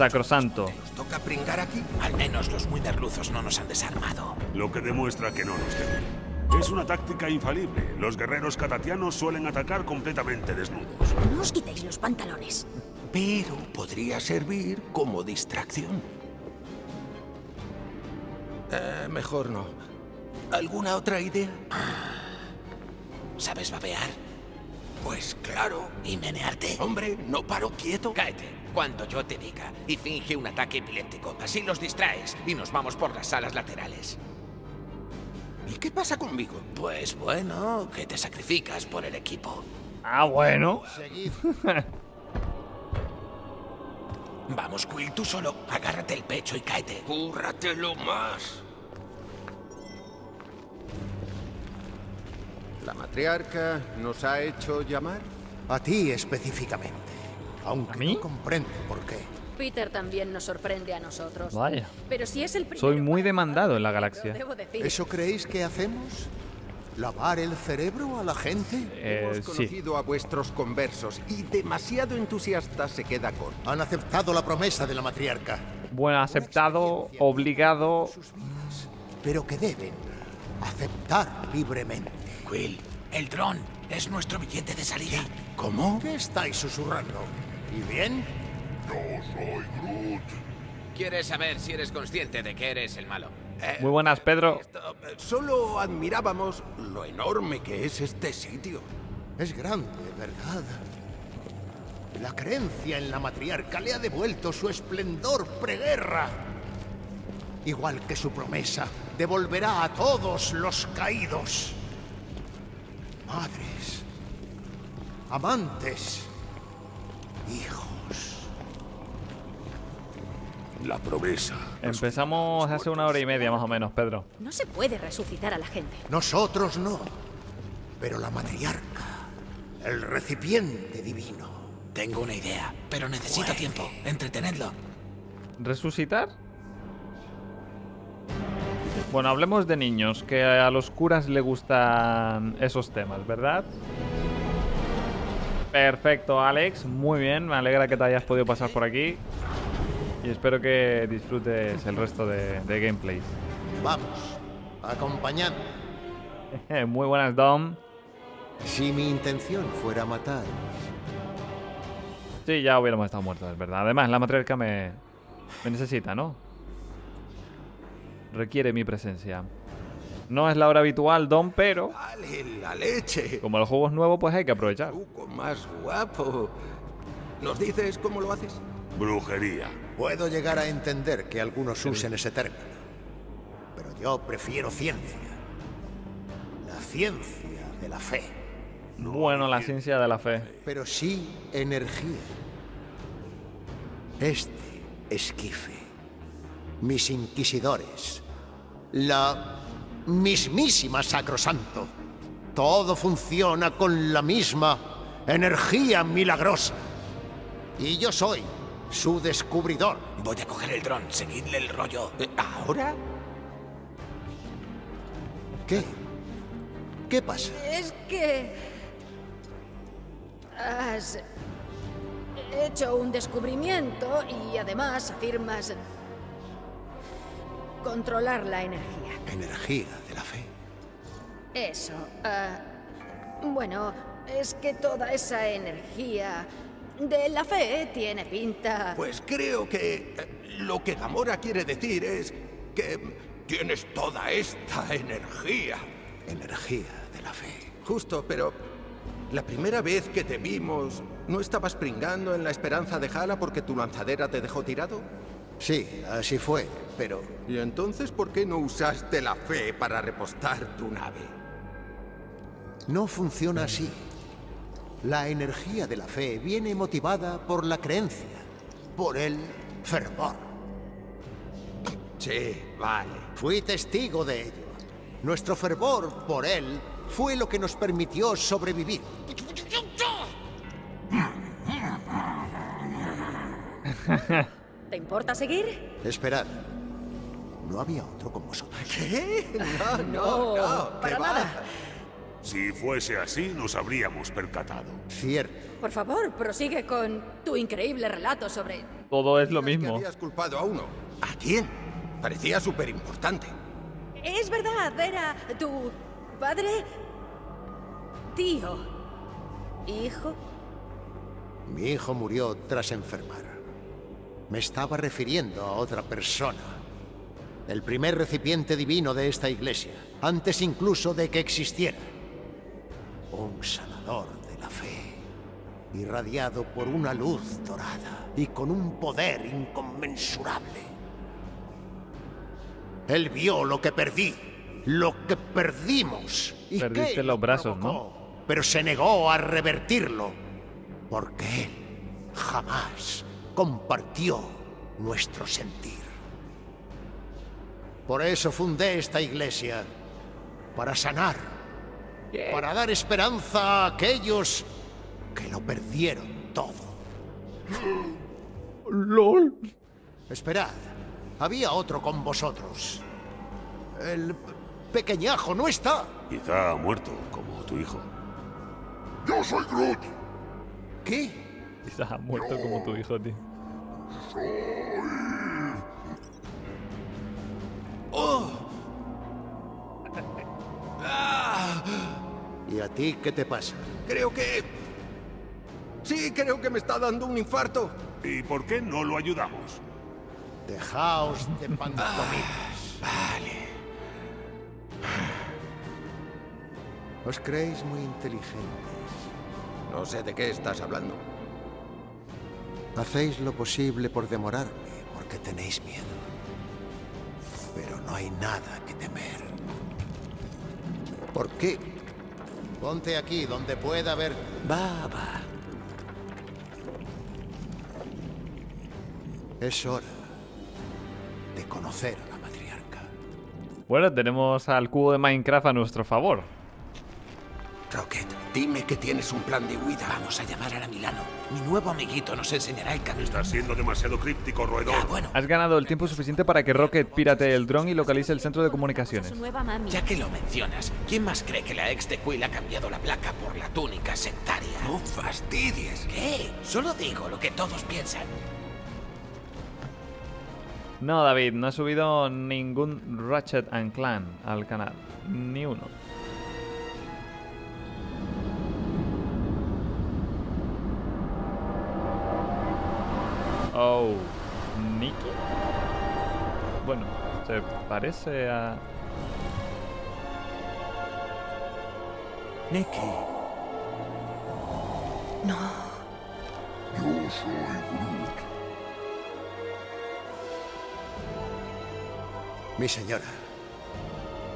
Sacrosanto. ¿Nos toca pringar aquí? Al menos los muy merluzos no nos han desarmado. Lo que demuestra que no nos temen. Es una táctica infalible. Los guerreros catatianos suelen atacar completamente desnudos. No os quitéis los pantalones. Pero podría servir como distracción. Eh, mejor no. ¿Alguna otra idea? ¿Sabes babear? Pues claro. ¿Y menearte? Hombre, no paro quieto. Cáete, cuando yo te diga, y finge un ataque epiléptico. Así los distraes y nos vamos por las salas laterales. ¿Y qué pasa conmigo? Pues bueno, que te sacrificas por el equipo. Ah, bueno. Vamos, Quill, tú solo. Agárrate el pecho y cáete. Cúrratelo más. La matriarca nos ha hecho llamar. A ti específicamente. Aunque ¿A mí? no comprendo por qué. Peter también nos sorprende a nosotros. Vaya. Pero si es el primero Soy muy demandado en la galaxia. Debo decir. ¿Eso creéis que hacemos? ¿Lavar el cerebro a la gente? Eh, Hemos sí. conocido a vuestros conversos y demasiado entusiasta se queda corto. Han aceptado la promesa de la matriarca. Bueno, aceptado, obligado. Vidas, pero que deben aceptar libremente. Quill, el dron es nuestro billete de salida. ¿Cómo? ¿Qué estáis susurrando? ¿Y bien? ¿Quieres saber si eres consciente de que eres el malo? Muy buenas, Pedro. Esto, eh, Solo admirábamos lo enorme que es este sitio. Es grande, ¿verdad? La creencia en la matriarca le ha devuelto su esplendor preguerra. Igual que su promesa, devolverá a todos los caídos. Madres, amantes, hijos. La promesa. Empezamos hace una hora y media más o menos, Pedro. No se puede resucitar a la gente. Nosotros no, pero la matriarca, el recipiente divino. Tengo una idea, pero necesito tiempo. Entretenedlo. ¿Resucitar? Bueno, hablemos de niños, que a los curas le gustan esos temas, ¿verdad? Perfecto, Alex. Muy bien, me alegra que te hayas podido pasar por aquí. Y espero que disfrutes el resto de, de gameplays. Vamos, acompañadme. Muy buenas, Dom. Si mi intención fuera matar, Sí, ya hubiéramos estado muertos, es verdad. Además, la matriarca me, me necesita, ¿no? Requiere mi presencia. No es la hora habitual, Dom, pero Vale, la leche. como el juego es nuevo, pues hay que aprovechar. Truco más guapo. ¿Nos dices cómo lo haces? Brujería. puedo llegar a entender que algunos usen ese término. Pero yo prefiero ciencia. La ciencia de la fe. Bueno, la ciencia de la fe. Pero sí energía. Este esquife. Mis inquisidores. La mismísima Sacrosanto. Todo funciona con la misma energía milagrosa. Y yo soy su descubridor. Voy a coger el dron, seguidle el rollo. Eh, ¿Ahora? ¿Qué? ¿Qué pasa? Es que... Has hecho un descubrimiento y además afirmas controlar la energía. Energía de la fe. Eso. ah, bueno, es que toda esa energía de la fe tiene pinta... Pues creo que eh, lo que Gamora quiere decir es que tienes toda esta energía. Energía de la fe. Justo, pero la primera vez que te vimos, ¿no estabas pringando en la esperanza de Hala porque tu lanzadera te dejó tirado? Sí, así fue, pero ¿Y entonces por qué no usaste la fe para repostar tu nave? no funciona así. La energía de la fe viene motivada por la creencia, por el fervor. Sí, vale. Fui testigo de ello. Nuestro fervor por él fue lo que nos permitió sobrevivir. ¿Te importa seguir? Esperad. ¿No había otro con vosotros? ¿Qué? No, no, No, no. para ¿qué va? nada. Si fuese así, nos habríamos percatado. Cierto. Por favor, prosigue con tu increíble relato sobre... Todo es lo Que mismo. habías culpado a uno. ¿A quién? Parecía súper importante. Es verdad, era tu padre, tío, hijo. Mi hijo murió tras enfermar. Me estaba refiriendo a otra persona. El primer recipiente divino de esta iglesia, antes incluso de que existiera. Un sanador de la fe, irradiado por una luz dorada y con un poder inconmensurable. Él vio lo que perdí, lo que perdimos. ¿Y Perdiste los lo brazos, ¿no? Pero se negó a revertirlo, porque él jamás compartió nuestro sentir. Por eso fundé esta iglesia, para sanar, para dar esperanza a aquellos que lo perdieron todo. LOL. Esperad, había otro con vosotros. El pequeñajo no está. Quizá ha muerto, como tu hijo. Yo soy Groot. ¿Qué? Quizás ha muerto como tu hijo, tío. ¿Y a ti qué te pasa? Creo que... Sí, creo que me está dando un infarto. ¿Y por qué no lo ayudamos? Dejaos de pantomimas. Vale. Os creéis muy inteligentes. No sé de qué estás hablando. Hacéis lo posible por demorarme, porque tenéis miedo. Pero no hay nada que temer. ¿Por qué? Ponte aquí, donde pueda ver... Va, va. Es hora de conocer a la matriarca. Bueno, tenemos al cubo de Minecraft a nuestro favor. Rocket, dime que tienes un plan de huida. Vamos a llamar a la Milano. Mi nuevo amiguito nos enseñará el camino. Estás siendo demasiado críptico, roedor. Bueno, Has ganado el tiempo suficiente para que Rocket pirate el dron y localice el centro de comunicaciones. Su nueva mami. ya que lo mencionas, ¿quién más cree que la ex de Quill ha cambiado la placa por la túnica sectaria? No fastidies. ¿Qué? Solo digo lo que todos piensan. No, David, no he subido ningún Ratchet and Clan al canal. Ni uno. Oh, Nicky. Bueno, se parece a. Nicky. Yo soy Groot. Mi señora,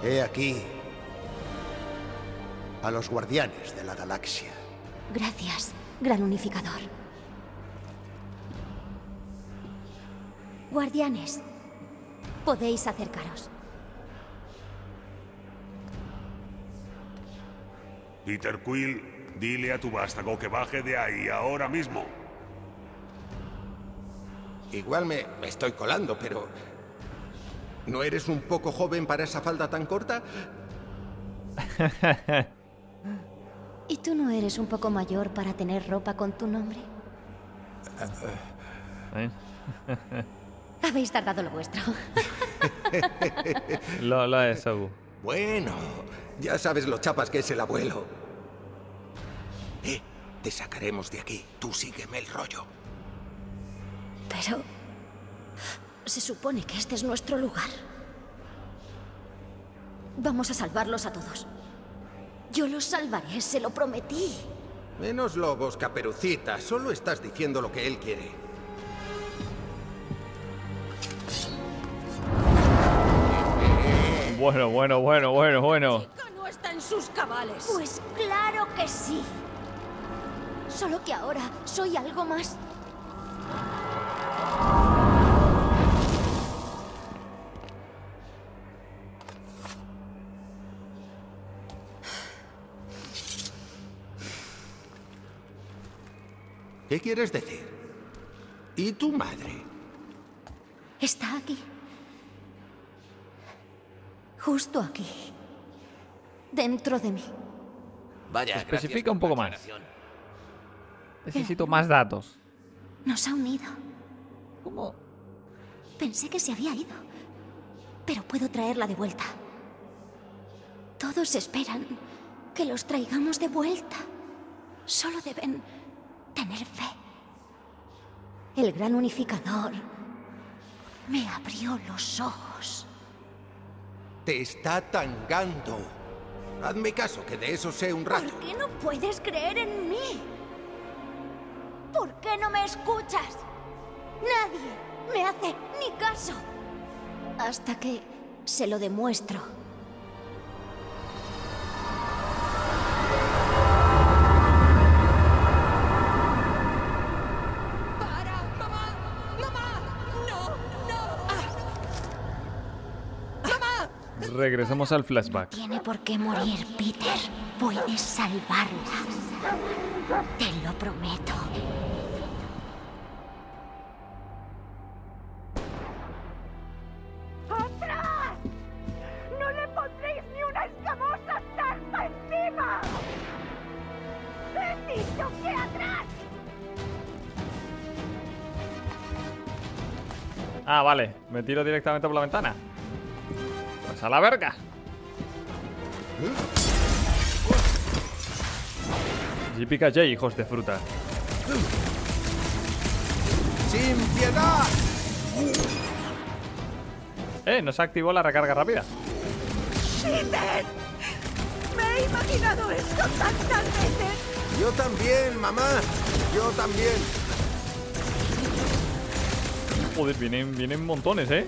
he aquí a los guardianes de la galaxia. Gracias, gran unificador. Guardianes, podéis acercaros. Peter Quill, dile a tu vástago que baje de ahí ahora mismo. Igual me, me estoy colando, pero... ¿No eres un poco joven para esa falda tan corta? ¿Y tú no eres un poco mayor para tener ropa con tu nombre? Habéis tardado lo vuestro. Lo, lo es, Sabu. Bueno, ya sabes lo chapas que es el abuelo. Eh, te sacaremos de aquí. Tú sígueme el rollo. Pero... Se supone que este es nuestro lugar. Vamos a salvarlos a todos. Yo los salvaré, se lo prometí. Menos lobos, caperucita. Solo estás diciendo lo que él quiere. Bueno, bueno, bueno, bueno, bueno. Chica no está en sus cabales. Pues claro que sí. Solo que ahora soy algo más. ¿Qué quieres decir? ¿Y tu madre? Está aquí. Justo aquí. Dentro de mí. Vaya, Especifica un poco más. Necesito más datos. Nos ha unido. ¿Cómo? Pensé que se había ido. Pero puedo traerla de vuelta. Todos esperan que los traigamos de vuelta. Solo deben tener fe. El gran unificador me abrió los ojos. Te está tangando. Hazme caso, que de eso sé un rato. ¿Por qué no puedes creer en mí? ¿Por qué no me escuchas? Nadie me hace ni caso. Hasta que se lo demuestro. Regresemos al flashback. Tiene por qué morir, Peter. Puedes salvarla. Te lo prometo. ¡Atrás! ¡No le pondréis ni una escamosa zarpa encima! ¡He dicho que atrás! Ah, vale. Me tiro directamente por la ventana. A la verga. Yipica J, hijos de fruta. ¡Sin piedad! Eh, nos activó la recarga rápida. ¡Peter! ¡Me he imaginado esto tantas veces! Yo también, mamá. Yo también. Joder, vienen, vienen montones, ¿eh?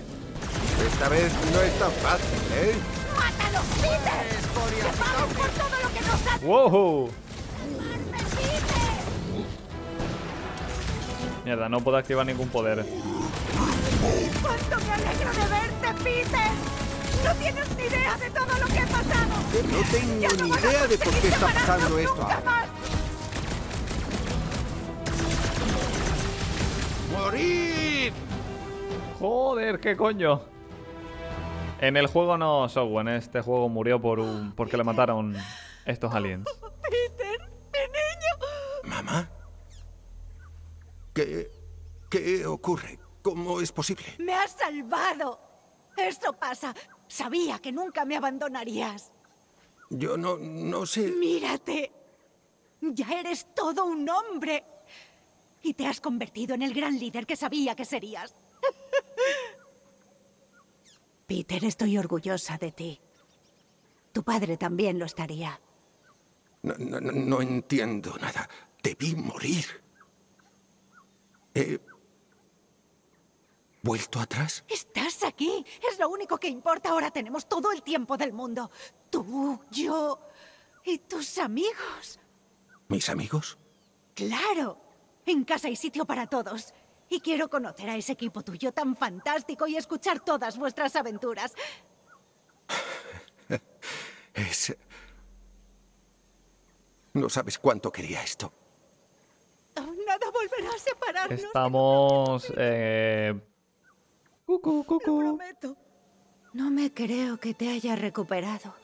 Esta vez no es tan fácil, ¿eh? ¡Mátalo, Peter! ¡Que pagues por todo lo que nos has ¡Wow! Peter! Mierda, no puedo activar ningún poder. ¡Cuánto me alegro de verte, Peter! No tienes ni idea de todo lo que ha pasado. No tengo no ni idea de por qué está pasando esto ahora. más. ¡Morir! Joder, qué coño. En el juego no, Software, en este juego murió por un, porque le mataron estos aliens. Peter, mi niño. ¿Mamá? ¿Qué, ¿Qué ocurre? ¿Cómo es posible? Me has salvado. Eso pasa. Sabía que nunca me abandonarías. Yo no, no sé. Mírate. Ya eres todo un hombre. Y te has convertido en el gran líder que sabía que serías. Peter, estoy orgullosa de ti. Tu padre también lo estaría. No, no- no- no entiendo nada. Debí morir. ¿He vuelto atrás? Estás aquí. Es lo único que importa. Ahora tenemos todo el tiempo del mundo. Tú, yo y tus amigos. ¿Mis amigos? Claro. En casa hay sitio para todos. Y quiero conocer a ese equipo tuyo tan fantástico y escuchar todas vuestras aventuras. Es... No sabes cuánto quería esto. Oh, Nada volverá a separarnos. Estamos... Eh... Cucu, Lo cucu. prometo. No me creo que te haya recuperado.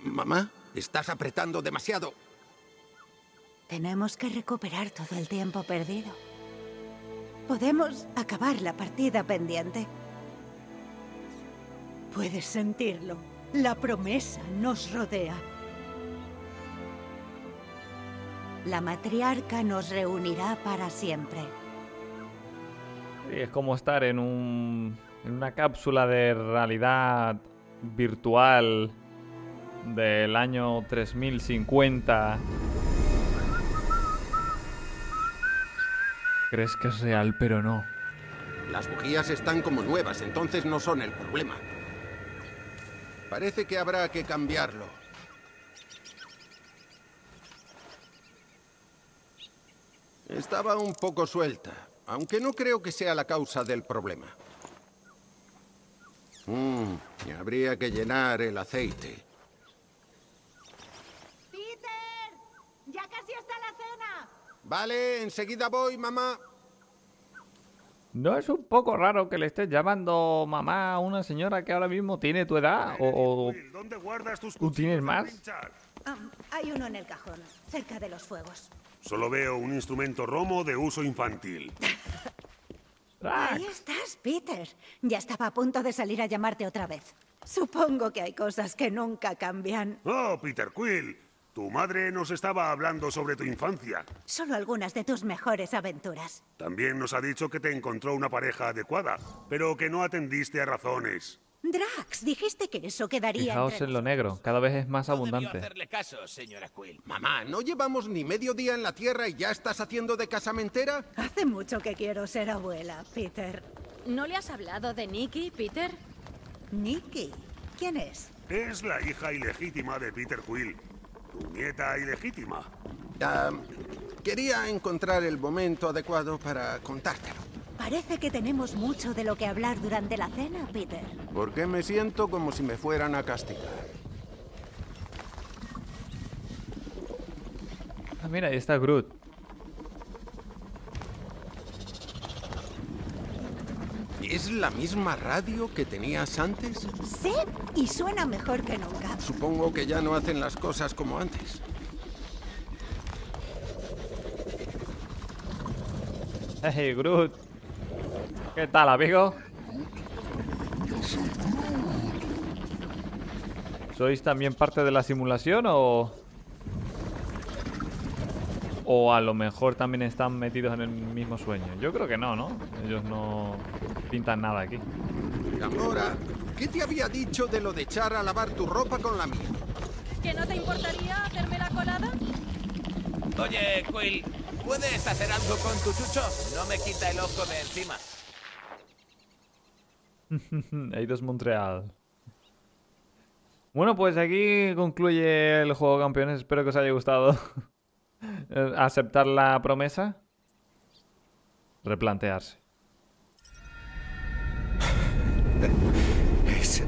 Mamá, estás apretando demasiado. Tenemos que recuperar todo el tiempo perdido. Podemos acabar la partida pendiente. Puedes sentirlo. La promesa nos rodea. La matriarca nos reunirá para siempre. Es como estar en un... En una cápsula de realidad virtual del año 3050. Crees que es real, pero no. Las bujías están como nuevas, entonces no son el problema. Parece que habrá que cambiarlo. Estaba un poco suelta, aunque no creo que sea la causa del problema. Mm, habría que llenar el aceite. ¡Peter! ¡Ya casi está la cena! Vale, enseguida voy, mamá. ¿No es un poco raro que le estés llamando mamá a una señora que ahora mismo tiene tu edad? ¿O, ¿Dónde guardas tus tú tienes más? Ah, hay uno en el cajón, cerca de los fuegos. Solo veo un instrumento romo de uso infantil. Ahí estás, Peter. Ya estaba a punto de salir a llamarte otra vez. Supongo que hay cosas que nunca cambian. Oh, Peter Quill. Tu madre nos estaba hablando sobre tu infancia. Solo algunas de tus mejores aventuras. También nos ha dicho que te encontró una pareja adecuada, pero que no atendiste a razones. Drax, dijiste que eso quedaría Fijaos entre en lo negro, cada vez es más Debió abundante. hacerle caso, señora Quill. Mamá, ¿no llevamos ni medio día en la Tierra y ya estás haciendo de casamentera? Hace mucho que quiero ser abuela, Peter. ¿No le has hablado de Nicky, Peter? Nicky, ¿quién es? Es la hija ilegítima de Peter Quill. Tu nieta ilegítima. Quería encontrar el momento adecuado para contártelo. Parece que tenemos mucho de lo que hablar durante la cena, Peter. Porque me siento como si me fueran a castigar. Ah, mira, ahí está Groot. ¿Es la misma radio que tenías antes? Sí, y suena mejor que nunca. Supongo que ya no hacen las cosas como antes. Hey, Groot. ¿Qué tal, amigo? ¿Sois también parte de la simulación o...? O a lo mejor también están metidos en el mismo sueño. Yo creo que no, ¿no? Ellos no pintan nada aquí. Gamora, ¿qué te había dicho de lo de echar a lavar tu ropa con la mía? ¿Que no te importaría hacerme la colada? Oye, Quill, ¿puedes hacer algo con tu chucho? No me quita el ojo de encima. Eidos Montreal. Bueno, pues aquí concluye el juego campeones. Espero que os haya gustado. Aceptar la promesa. Replantearse. Es...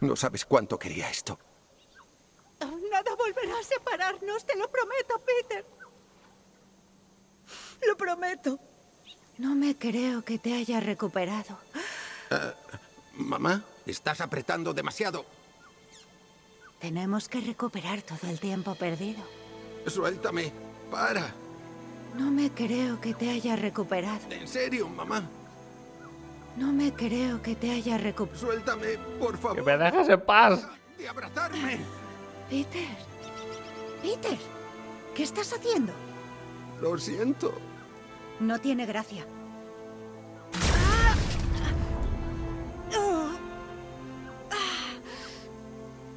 No sabes cuánto quería esto. Nada volverá a separarnos, te lo prometo, Peter. Lo prometo. No me creo que te haya recuperado. Mamá, estás apretando demasiado. Tenemos que recuperar todo el tiempo perdido. Suéltame. Para. No me creo que te haya recuperado. En serio, mamá. No me creo que te haya recuperado. Suéltame, por favor. ¡Que me dejes en paz! De abrazarme. Peter. Peter. ¿Qué estás haciendo? Lo siento. No tiene gracia.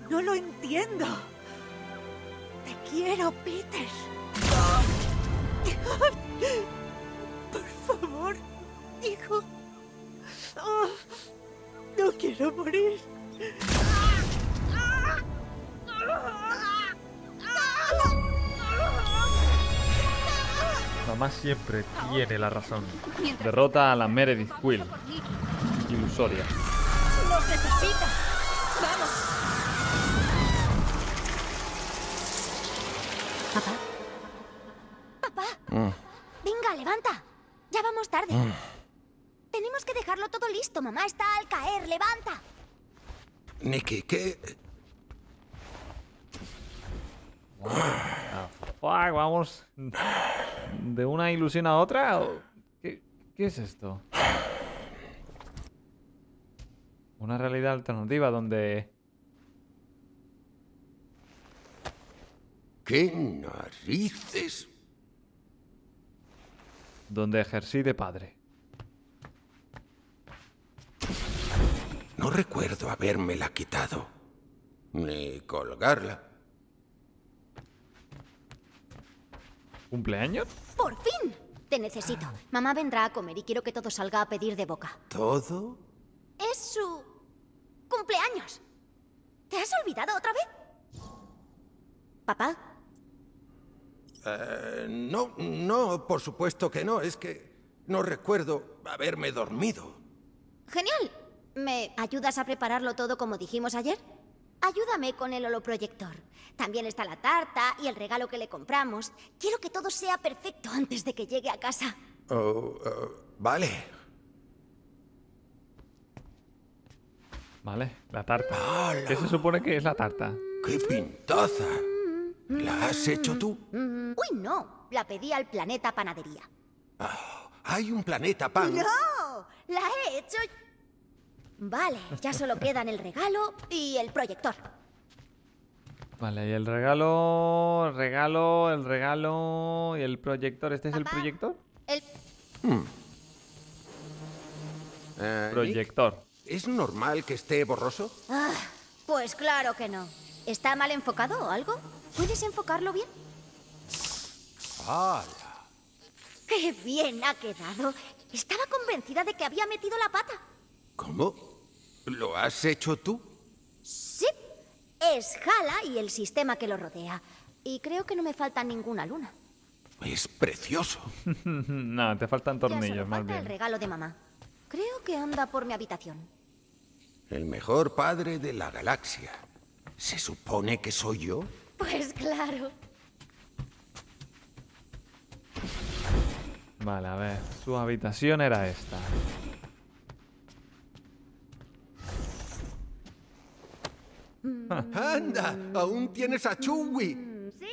No lo entiendo. Te quiero, Peter. Por favor, hijo. Oh, no quiero morir. Mamá siempre tiene la razón. Derrota a la Meredith Quill. Ilusoria. ¡Nos necesita! ¡Vamos! ¿Papá? ¿Papá? Venga, levanta. Ya vamos tarde. Tenemos que dejarlo todo listo. Mamá está al caer. Levanta. Nicky, ¿qué? Fuck, vamos de una ilusión a otra. ¿o ¿Qué, qué es esto? Una realidad alternativa donde ¿Qué narices? donde ejercí de padre. No recuerdo habérmela quitado. Ni colgarla. ¿Cumpleaños? Por fin. Te necesito. Mamá vendrá a comer y quiero que todo salga a pedir de boca. ¿Todo? Es su cumpleaños. ¿Te has olvidado otra vez? Papá, Eh, no, no, por supuesto que no. Es que no recuerdo haberme dormido. genial. ¿Me ayudas a prepararlo todo como dijimos ayer? Ayúdame con el holoproyector. También está la tarta y el regalo que le compramos. Quiero que todo sea perfecto antes de que llegue a casa. Oh, eh, vale. Vale, la tarta. ¿Qué se supone que es la tarta? ¡Qué pintaza! ¿La has hecho tú? Uy, no. La pedí al planeta panadería. Hay un planeta pan. ¡No! La he hecho... Vale, ya solo quedan el regalo y el proyector. Vale, y el regalo, el regalo, el regalo y el proyector. ¿Este es el proyector? El... Eh, Nick, Proyector. ¿Es normal que esté borroso? Ah, pues claro que no. ¿Está mal enfocado o algo? ¿Puedes enfocarlo bien? ¡Hala! ¡Qué bien ha quedado! Estaba convencida de que había metido la pata. ¿Cómo? ¿Lo has hecho tú? Sí. Es Hala y el sistema que lo rodea. Y creo que no me falta ninguna luna. Es precioso. no, te faltan Ya solo tornillos, más falta el bien. regalo de mamá. Creo que anda por mi habitación. El mejor padre de la galaxia. ¿Se supone que soy yo? Pues claro. Vale, a ver. Su habitación era esta. ¡Anda! ¡Aún tienes a Chewie! Sí,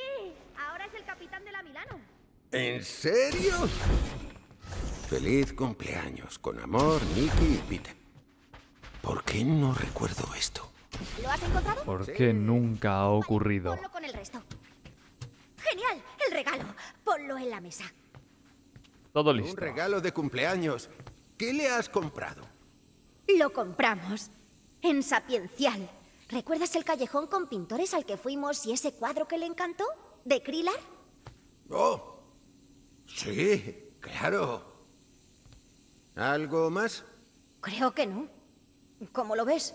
ahora es el capitán de la Milano. ¿En serio? Feliz cumpleaños. Con amor, Nicky y Peter. ¿Por qué no recuerdo esto? ¿Lo has encontrado? ¿Por qué nunca ha ocurrido? Ponlo con el resto. Genial, el regalo. Ponlo en la mesa. Todo Un listo. regalo de cumpleaños. ¿Qué le has comprado? Lo compramos. En Sapiencial. ¿Recuerdas el callejón con pintores al que fuimos y ese cuadro que le encantó? ¿De Krilar? Oh, sí, claro. ¿Algo más? Creo que no. ¿Cómo lo ves?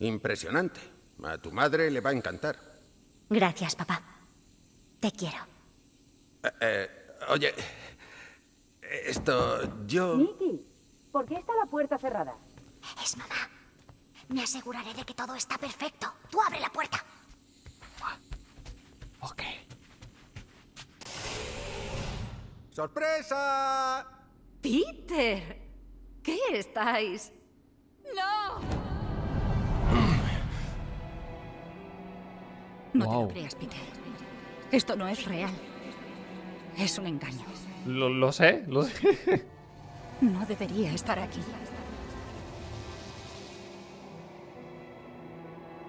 Impresionante. A tu madre le va a encantar. Gracias, papá. Te quiero. Eh, eh, oye, esto yo... Nicky, ¿por qué está la puerta cerrada? Es mamá. Me aseguraré de que todo está perfecto. Tú abre la puerta. Ok. ¡Sorpresa! Peter, ¿qué estáis? ¡No! No te lo creas, Peter. Esto no es real. Es un engaño. Lo, lo sé, lo sé. No debería estar aquí.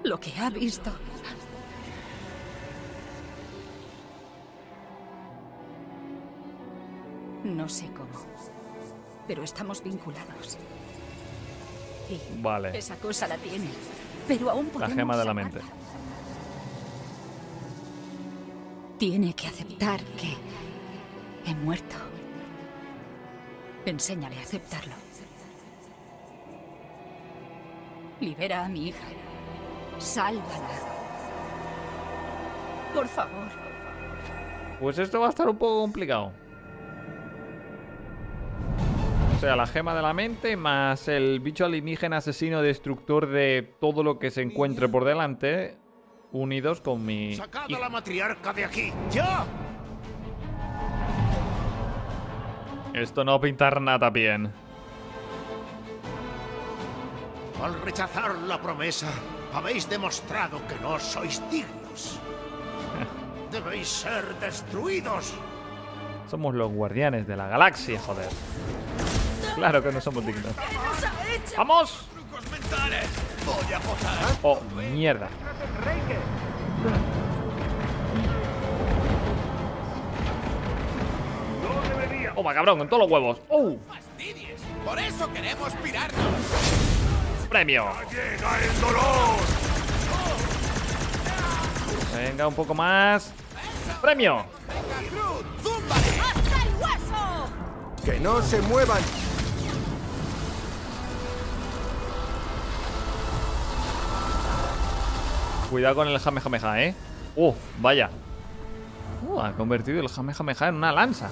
Lo que ha visto. No sé cómo, pero estamos vinculados. Y Vale. esa cosa la tiene, pero aún La podemos gema de la mente. Tiene que aceptar que he muerto. Enséñale a aceptarlo. Libera a mi hija. Sálvala. Por favor. Pues esto va a estar un poco complicado. O sea, la gema de la mente más el bicho alienígena asesino destructor de todo lo que se encuentre por delante, unidos con mi... ¡Sacad a la matriarca de aquí! ¡Ya! Esto no pintar nada bien. Al rechazar la promesa, habéis demostrado que no sois dignos. Debéis ser destruidos. Somos los guardianes de la galaxia, joder. Claro que no somos dignos. ¡Vamos! Voy a posar. Oh, mierda. Toma, cabrón, con todos los huevos. ¡Oh! ¡Fastidies! Por eso queremos pirarnos. ¡Premio! ¡Llega el dolor! Venga, un poco más. ¡Premio! ¡Hasta el hueso! ¡Que no se muevan! Cuidado con el Jamejameja, ¿eh? ¡Uh! Vaya. Uh, ha convertido el Jamejameja en una lanza.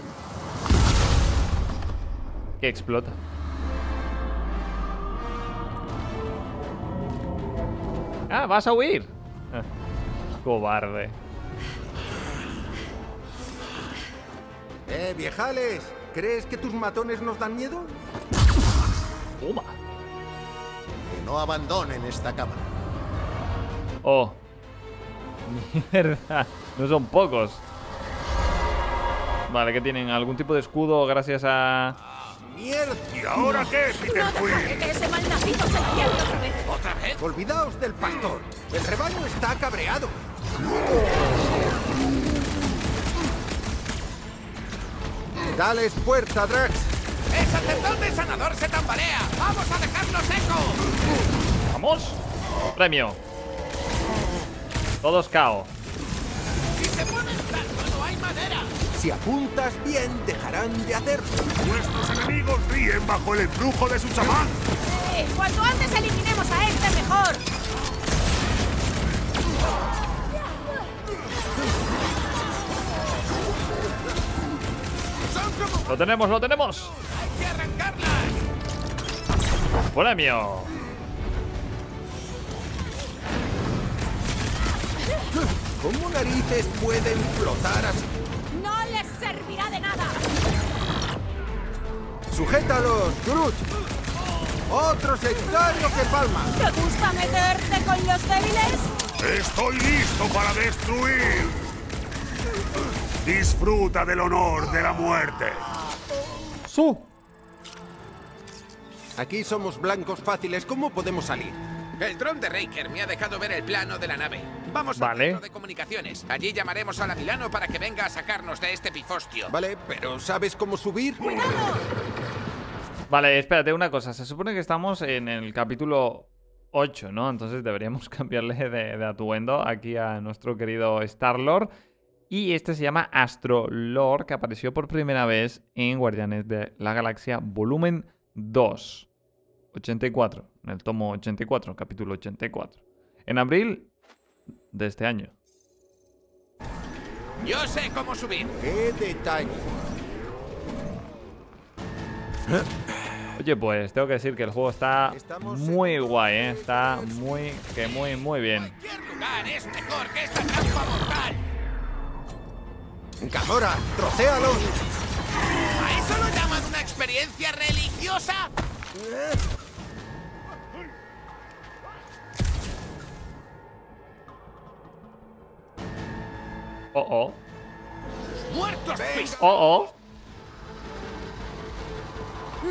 Que explota. Ah, vas a huir. Ah, Cobarde. Eh, viejales, ¿crees que tus matones nos dan miedo? Toma. Que no abandonen esta cámara. Oh. Mierda, no son pocos. Vale, que tienen algún tipo de escudo gracias a... ¡Mierda! ¿Y ahora qué, Peter No Quill? que ese malnacido se otra vez. ¿Otra vez? Olvidaos del pastor. El rebaño está cabreado. Dales puerta, Drax. ¡El sacerdote sanador se tambalea! ¡Vamos a dejarlo seco! ¡Vamos! Premio. Todos KO. ¡Si se ponen tanto, no hay manera! Si apuntas bien, dejarán de hacerlo. Nuestros enemigos ríen bajo el influjo de su chamán. Eh, cuanto antes eliminemos a este, mejor. ¡Son como... ¡Lo tenemos, lo tenemos! ¡Hay que arrancarlas! ¡Premio! ¿Cómo narices pueden flotar así? No les servirá de nada. ¡Sujétalos, Groot! ¡Otro sectario que palma! ¿Te gusta meterte con los débiles? Estoy listo para destruir. Disfruta del honor de la muerte. ¡Su! Aquí somos blancos fáciles. ¿Cómo podemos salir? El dron de Raker me ha dejado ver el plano de la nave. Vamos al Vale. centro de comunicaciones. Allí llamaremos a la Milano para que venga a sacarnos de este pifostio. Vale, pero ¿sabes cómo subir? Vale, espérate una cosa. Se supone que estamos en el capítulo 8, ¿no? Entonces deberíamos cambiarle de, de atuendo aquí a nuestro querido Star-Lord. Y este se llama Astro-Lord, que apareció por primera vez en Guardianes de la Galaxia Volumen 2. 84, en el tomo 84, capítulo 84. En abril de este año. Yo sé cómo subir. ¡Qué detalle! Oye, pues tengo que decir que el juego está Estamos muy guay, ¿eh? Está muy, que muy, muy bien. Lugar es mejor que esta trampa mortal. ¡Gamora, trocéalos! ¿A eso lo llaman una experiencia religiosa? Oh, oh. ¡Muertos pis... Oh, oh.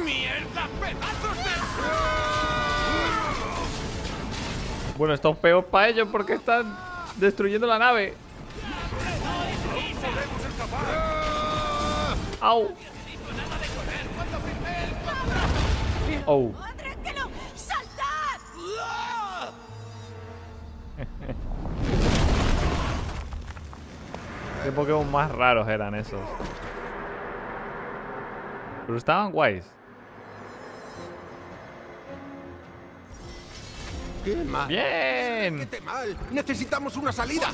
¡Mierda, pedazos de... Bueno, esto es peor para ellos porque están destruyendo la nave. ¡Au! ¡Oh! Qué Pokémon más raros eran esos. Pero estaban guays. ¡Qué mal! ¡Bien! ¡Qué mal! ¡Necesitamos una salida!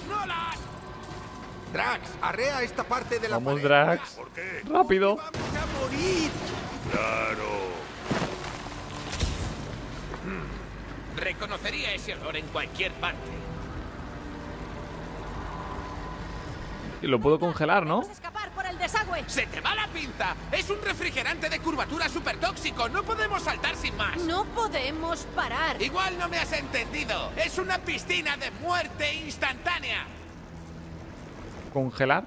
Drax, arrea esta parte de la Vamos, pared. Drax. ¿Por qué? ¡Rápido! ¡Vamos a morir! Claro. Reconocería ese olor en cualquier parte. Lo puedo congelar, ¿no? Vamos a escapar por el desagüe. ¡Se te va la pinza! ¡Es un refrigerante de curvatura súper tóxico! ¡No podemos saltar sin más! No podemos parar. Igual no me has entendido. Es una piscina de muerte instantánea. ¿Congelar?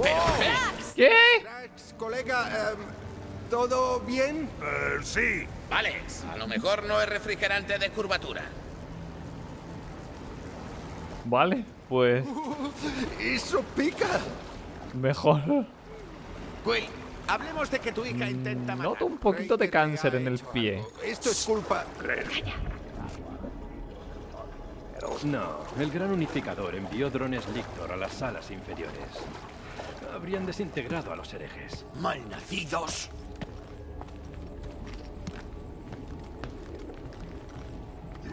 Pero, ¿qué? ¿Qué? Drax, colega, em, ¿todo bien? Eh, sí. Vale, a lo mejor no es refrigerante de curvatura. Vale, pues ¡Eso pica! mejor. Quill, hablemos de que tu hija intenta matar. Noto un poquito de cáncer en el pie. algo. Esto es culpa... No, el gran unificador envió drones Lictor a las salas inferiores. Habrían desintegrado a los herejes. ¡Malnacidos! Yo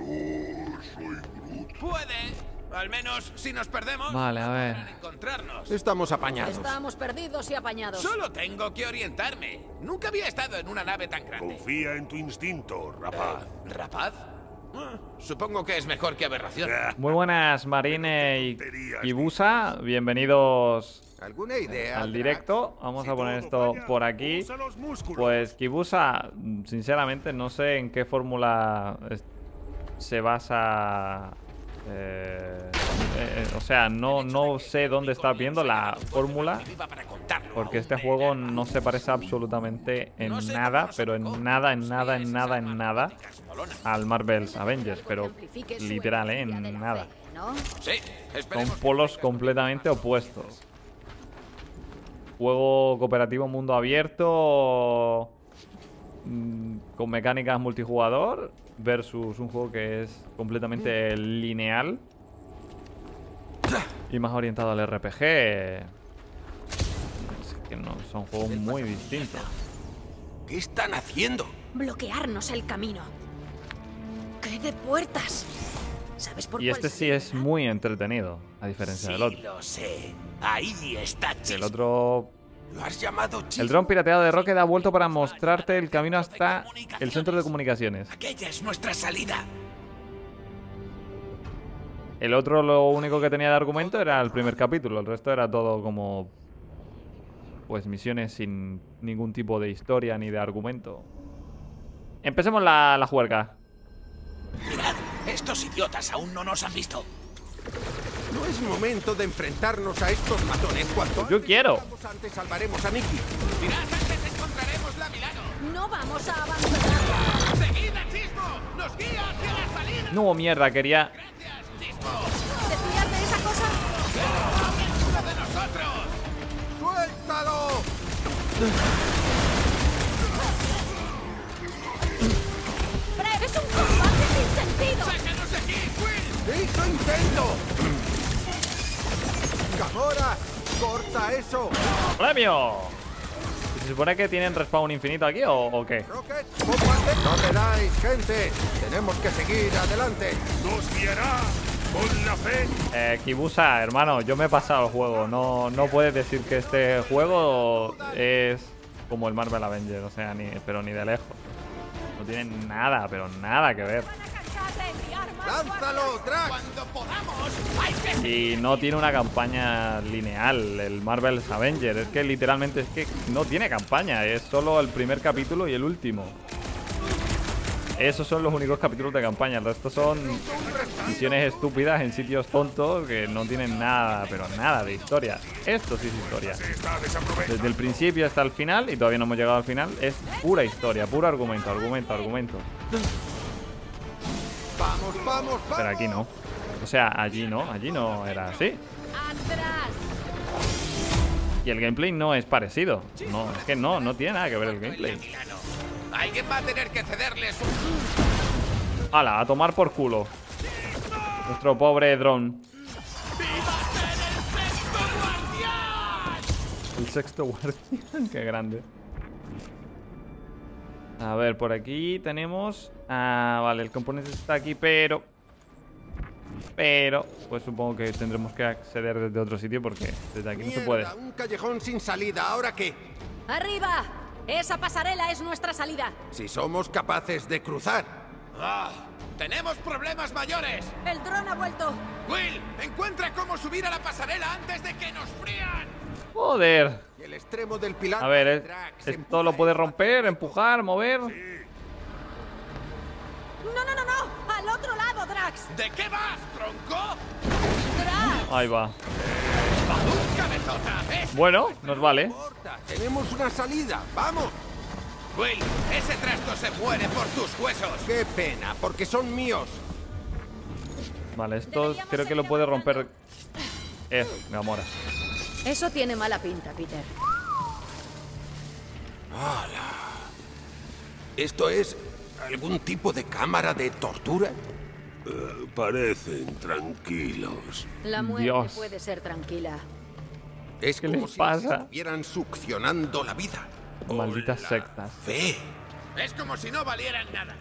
soy Groot. Puede. Al menos si nos perdemos. Vale, a ver. encontrarnos. Estamos apañados. Estamos perdidos y apañados. Solo tengo que orientarme. Nunca había estado en una nave tan grande. Confía en tu instinto, rapaz. ¿Rapaz? Ah, supongo que es mejor que aberración. Muy buenas, Marine y Kibusa. Bienvenidos ¿Alguna idea? al directo. Vamos a poner esto por aquí. Pues Kibusa, sinceramente, no sé en qué fórmula se basa Eh, eh, o sea, no, no sé dónde estás viendo la fórmula. Porque este juego no se parece absolutamente en nada, pero en nada, en nada, en nada, en nada al Marvel's Avengers. Pero literal, ¿eh? En nada. Son polos completamente opuestos. Juego cooperativo mundo abierto mm, con mecánicas multijugador versus un juego que es completamente lineal y más orientado al RPG. que no, son juegos muy distintos. ¿Qué están haciendo? Bloquearnos el camino. ¿Qué de puertas? ¿Sabes por y este sí es muy entretenido, a diferencia del otro. lo sé. Ahí está El otro lo has llamado El dron pirateado de Rocket ha vuelto para mostrarte el camino hasta el centro de comunicaciones. Aquella es nuestra salida. El otro lo único que tenía de argumento era el primer capítulo, el resto era todo como pues misiones sin ningún tipo de historia ni de argumento. Empecemos la, la juerga. Mirad, estos idiotas aún no nos han visto. No es momento de enfrentarnos a estos matones. Cuanto Yo quiero. Antes salvaremos a Nicky. Mirad, antes encontraremos la Milano. No vamos a abandonar. ¡Seguid a Chismo! ¡Nos guía hacia la salida! No, mierda, quería... Gracias, Chismo. ¿Desviar de esa cosa? ¡Uno de nosotros! ¡Suéltalo! ¡Fred, es un combate sin sentido! ¡Sácanos de aquí, Will! ¡Hizo intento! ¡Gamora! ¡Corta eso! ¡Premio! ¿Se supone que tienen respawn infinito aquí o, o qué? Rocket. No te dais, gente. Tenemos que seguir adelante. ¡Nos guiará con la fe! Eh, Kibusa, hermano, yo me he pasado el juego. No, no puedes decir que este juego es como el Marvel Avengers, o sea, ni, pero ni de lejos. No tiene nada, pero nada que ver. ¡Lánzalo, Drax! Cuando podamos, hay que... Y no tiene una campaña lineal, el Marvel's Avengers. Es que literalmente es que no tiene campaña, es solo el primer capítulo y el último. Esos son los únicos capítulos de campaña, el resto son misiones estúpidas en sitios tontos que no tienen nada, pero nada de historia. Esto sí es historia. Desde el principio hasta el final, y todavía no hemos llegado al final, es pura historia, puro argumento, argumento, argumento. Vamos, vamos, vamos. Pero aquí no. O sea, allí no, allí no era así. Y el gameplay no es parecido. No, es que no, no tiene nada que ver el gameplay. Alguien va a tener que cederles un... Hala, a tomar por culo. Nuestro pobre dron. El sexto guardián. Qué grande. A ver, por aquí tenemos... Ah, vale, el componente está aquí, pero... Pero, pues supongo que tendremos que acceder desde otro sitio porque desde aquí no se puede. Un callejón sin salida, ¿ahora qué? ¡Arriba! Esa pasarela es nuestra salida. Si somos capaces de cruzar. ¡Ah! ¡Tenemos problemas mayores! El dron ha vuelto. Will, encuentra cómo subir a la pasarela antes de que nos frían. Joder. Y el extremo del pilar. A ver, Drax, esto lo puede romper, empujar, mover. No, no, no, no. Al otro lado, Drax. ¿De qué vas, tronco? Drax. Ahí va. ¡Un cabezota! ¡Es Bueno, nos vale. importa, Tenemos una salida, vamos. Will, ese trasto se muere por tus huesos. Qué pena, porque son míos. Vale, esto creo que lo puede romper. Eso, Gamora. Eso tiene mala pinta, Peter. ¿Esto es algún tipo de cámara de tortura? Eh, parecen tranquilos. La muerte Dios. puede ser tranquila. Es ¿Qué como les si pasa? estuvieran succionando la vida. Malditas Hola. sectas. Fe. Es como si no valieran nada.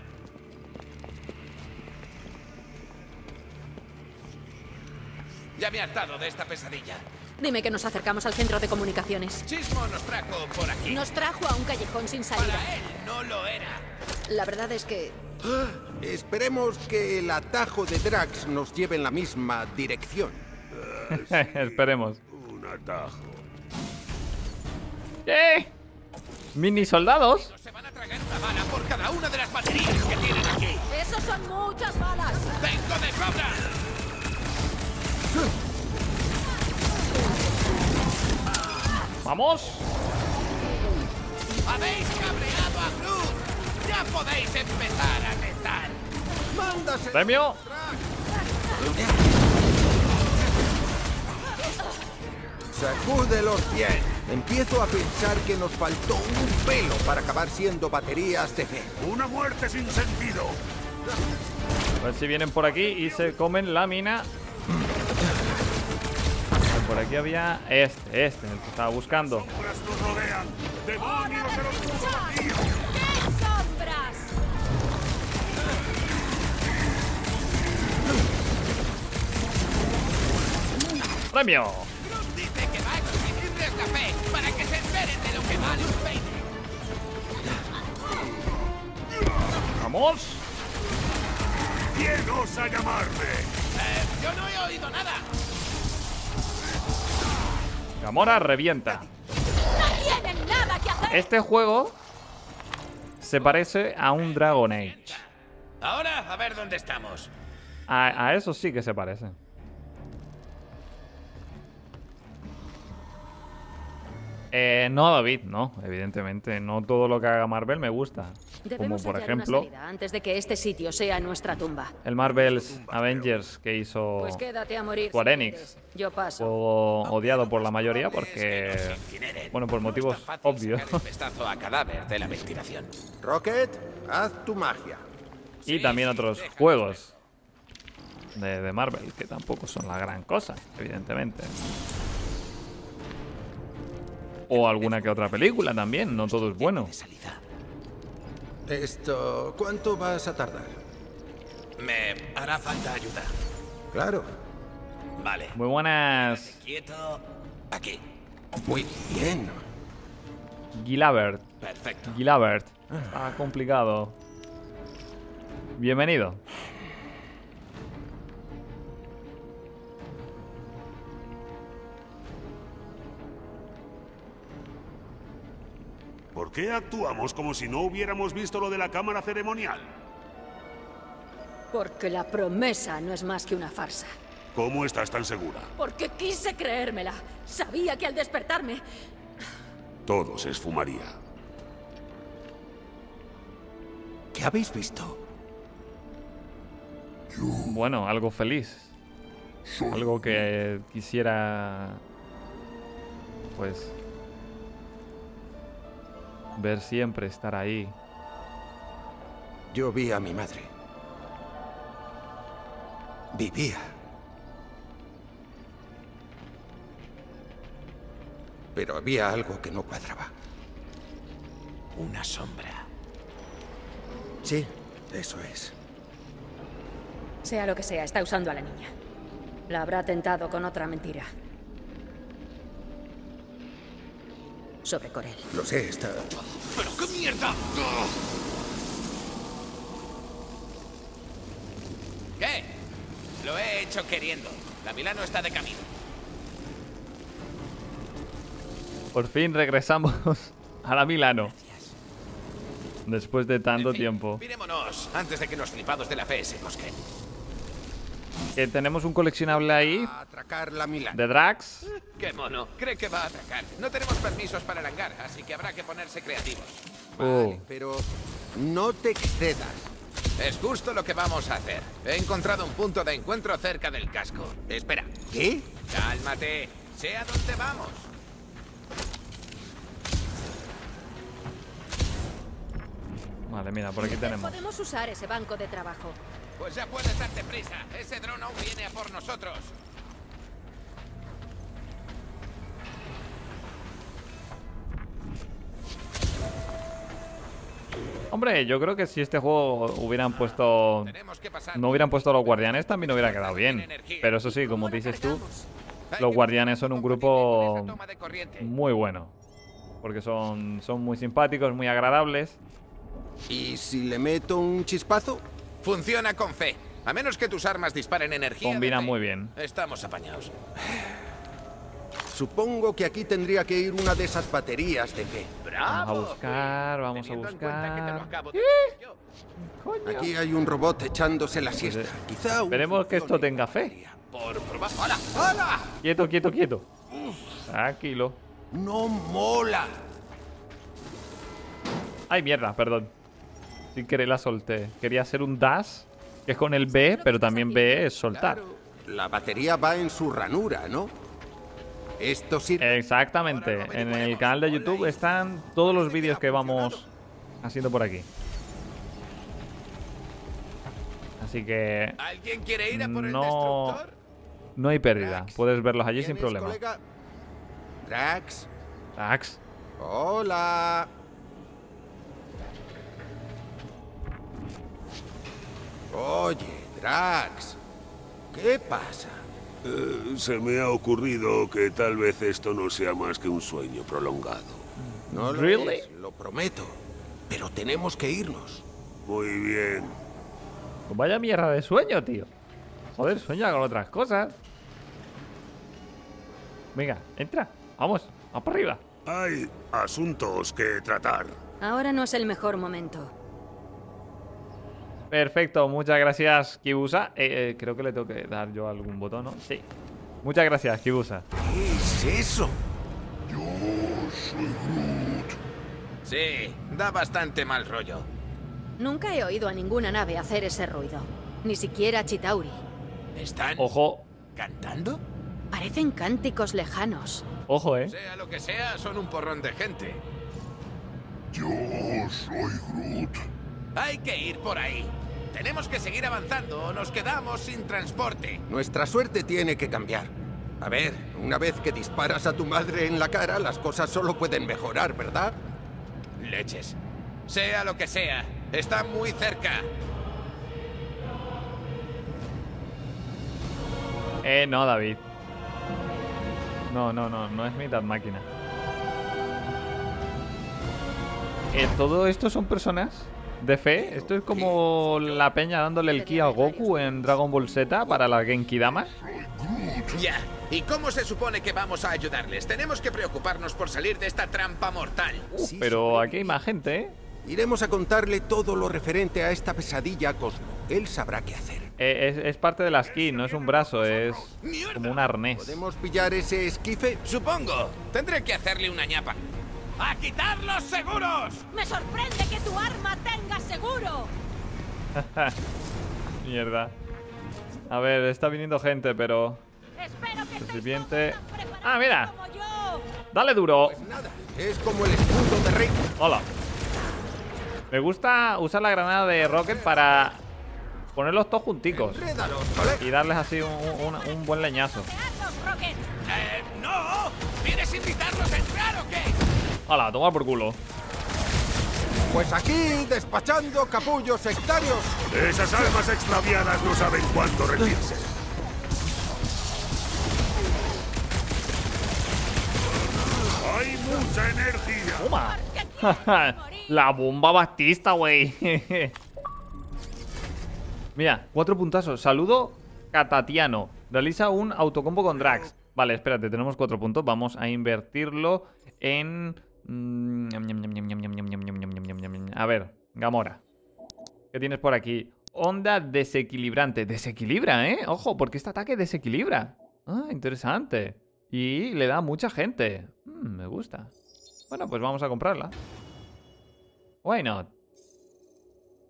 Ya me he hartado de esta pesadilla. Dime que nos acercamos al centro de comunicaciones. Chismo nos trajo por aquí. Nos trajo a un callejón sin salida. Para él no lo era. La verdad es que Esperemos que el atajo de Drax nos lleve en la misma dirección. Esperemos. Un atajo. ¡Eh! ¡Mini soldados! Se van a tragar una bala por cada una de las baterías que tienen aquí. esos son muchas balas. ¡Vengo de cobra! ¡Vamos! ¡Habéis cabreado a Groot! ¡Ya podéis empezar a retar! ¡Mándase! ¡Premio! Sacúdelos bien. Empiezo a pensar que nos faltó un pelo para acabar siendo baterías de fe. ¡Una muerte sin sentido! A ver si vienen por aquí y se comen la mina. Por aquí había este, este, el que estaba buscando. ¡Sombras nos rodean! ¡Demonios ¡Premio! Dice que va a eximirles la fe para que se enteren de lo que vale un peine. ¡Vamos! ¿Quién osa llamarme? Eh, yo no he oído nada. Gamora revienta. ¡No tienen nada que hacer! Este juego se parece a un Dragon Age. Ahora, a ver dónde estamos. A, a eso sí que se parece. Eh, no, David, no, evidentemente. No todo lo que haga Marvel me gusta. Como Debemos por hallar una ejemplo antes de que este sitio sea nuestra tumba. el Marvel's Avengers que hizo Pues quédate a morir. Square si Enix. Yo paso. Juego odiado por la mayoría porque, bueno, por motivos obvios. Un vistazo a cadáver de la ventilación. Rocket, haz tu magia. Y también otros juegos de, de Marvel que tampoco son la gran cosa, evidentemente. O alguna que otra película también, no todo es bueno. Esto, ¿cuánto vas a tardar? Me hará falta ayuda. Claro. Vale. Muy buenas, Quieto. Aquí. Muy bien. Gilabert. Perfecto. Gilabert. Está complicado. Bienvenido. ¿Por qué actuamos como si no hubiéramos visto lo de la cámara ceremonial? Porque la promesa no es más que una farsa. ¿Cómo estás tan segura? Porque quise creérmela. Sabía que al despertarme... Todo se esfumaría. ¿Qué habéis visto? Bueno, algo feliz. Algo que quisiera... Pues... Ver siempre, estar ahí. Yo vi a mi madre. Vivía. Pero había algo que no cuadraba. Una sombra. Sí, eso es. Sea lo que sea, está usando a la niña. La habrá tentado con otra mentira. Sobre Corel. Lo sé, está... ¡Pero qué mierda! ¿Qué? Lo he hecho queriendo. La Milano está de camino. Por fin regresamos a la Milano. Después de tanto En fin, tiempo. Pirémonos antes de que los flipados de la fe se mosquen. Que tenemos un coleccionable ahí Atracar la Milán. de Drax. ¡Qué mono! Cree que va a atacar. No tenemos permisos para el hangar, así que habrá que ponerse creativos. Uh, Pero no te excedas. Es justo lo que vamos a hacer. He encontrado un punto de encuentro cerca del casco. Espera. ¿Qué? Cálmate. Sé a dónde vamos. Vale, mira, por aquí tenemos. Podemos usar ese banco de trabajo. Pues ya puedes darte prisa. Ese dron aún viene a por nosotros. Hombre, yo creo que si este juego hubieran puesto. No hubieran puesto a los guardianes, también hubiera quedado bien. Pero eso sí, como dices tú, los guardianes son un grupo muy bueno. Porque son, son muy simpáticos, muy agradables. ¿Y si le meto un chispazo? Funciona con fe. A menos que tus armas disparen energía. fe. muy bien. Estamos apañados. supongo que aquí tendría que ir una de esas baterías de fe. Vamos a buscar, vamos a buscar. Aquí hay un robot echándose la siesta. Quizá un Esperemos que esto tenga fe. Por. ¡Hola! ¡Hola! Quieto, quieto, quieto. Tranquilo. No mola. Ay, mierda, perdón. Sin querer la solté. Quería hacer un dash, que es con el B, pero también B es soltar. La batería va en su ranura, ¿no? Esto sirve. Exactamente. En el canal de YouTube están todos los vídeos que vamos haciendo por aquí. Así que ¿Alguien quiere ir a por el no, destructor? no hay pérdida. Puedes verlos allí sin ¿Tienes, problema. Drax. Drax. Hola. Oye, Drax. ¿Qué pasa? Eh, se me ha ocurrido que tal vez esto no sea más que un sueño prolongado. No lo Really? es, lo prometo. Pero tenemos que irnos. Muy bien. Pues vaya mierda de sueño, tío. Joder, sueña con otras cosas. Venga, entra. Vamos, vamos para arriba. Hay asuntos que tratar. Ahora no es el mejor momento. Perfecto, muchas gracias, Kibusa. Eh, eh, creo que le tengo que dar yo algún botón, ¿no? Sí. Muchas gracias, Kibusa. ¿Qué es eso? Yo soy Groot. Sí, da bastante mal rollo. Nunca he oído a ninguna nave hacer ese ruido. Ni siquiera a Chitauri. ¿Están Ojo, cantando? Parecen cánticos lejanos. ojo, eh. Sea lo que sea, son un porrón de gente. Yo soy Groot. Hay que ir por ahí. Tenemos que seguir avanzando o nos quedamos sin transporte. Nuestra suerte tiene que cambiar. A ver, una vez que disparas a tu madre en la cara, las cosas solo pueden mejorar, ¿verdad? Leches. Sea lo que sea, está muy cerca. Eh, no, David. No, no, no, no es mitad máquina. Eh, todo esto son personas de fe. Esto es como la peña dándole el ki a Goku en Dragon Ball Z para la Genki Dama. Ya. ¿Y cómo se supone que vamos a ayudarles? Tenemos que preocuparnos por salir de esta trampa mortal. Sí, Pero aquí hay más gente, ¿eh? Iremos a contarle todo lo referente a esta pesadilla a Cosmo. Él sabrá qué hacer. Eh, es, es parte de la skin, no es un brazo, es como un arnés. ¿Podemos pillar ese esquife? Supongo. Tendré que hacerle una ñapa. ¡A quitar los seguros! Me sorprende que tu arma tenga seguro. Mierda. A ver, está viniendo gente, pero... Espero que estéis Recipiente... Ah, mira. como yo. Dale duro. Nada, es como el escudo de Rey. Hola. Me gusta usar la granada de Rocket para ponerlos todos junticos y darles así un, un- un buen leñazo. ¡Eh, no! ¿Quieres invitarnos a entrar o qué? Hola, toma por culo. Pues aquí, despachando capullos sectarios. Esas almas extraviadas no saben cuándo rendirse. Hay mucha energía. Toma. la bomba batista, güey. Mira, cuatro puntazos. Saludo Catatiano. Realiza un autocombo con Drax. Vale, espérate, tenemos cuatro puntos. Vamos a invertirlo en. A ver, Gamora. ¿Qué tienes por aquí? Onda desequilibrante. Desequilibra, ¿eh? Ojo, porque este ataque desequilibra. Ah, interesante. Y le da a mucha gente. Me gusta. Bueno, pues vamos a comprarla. Why not?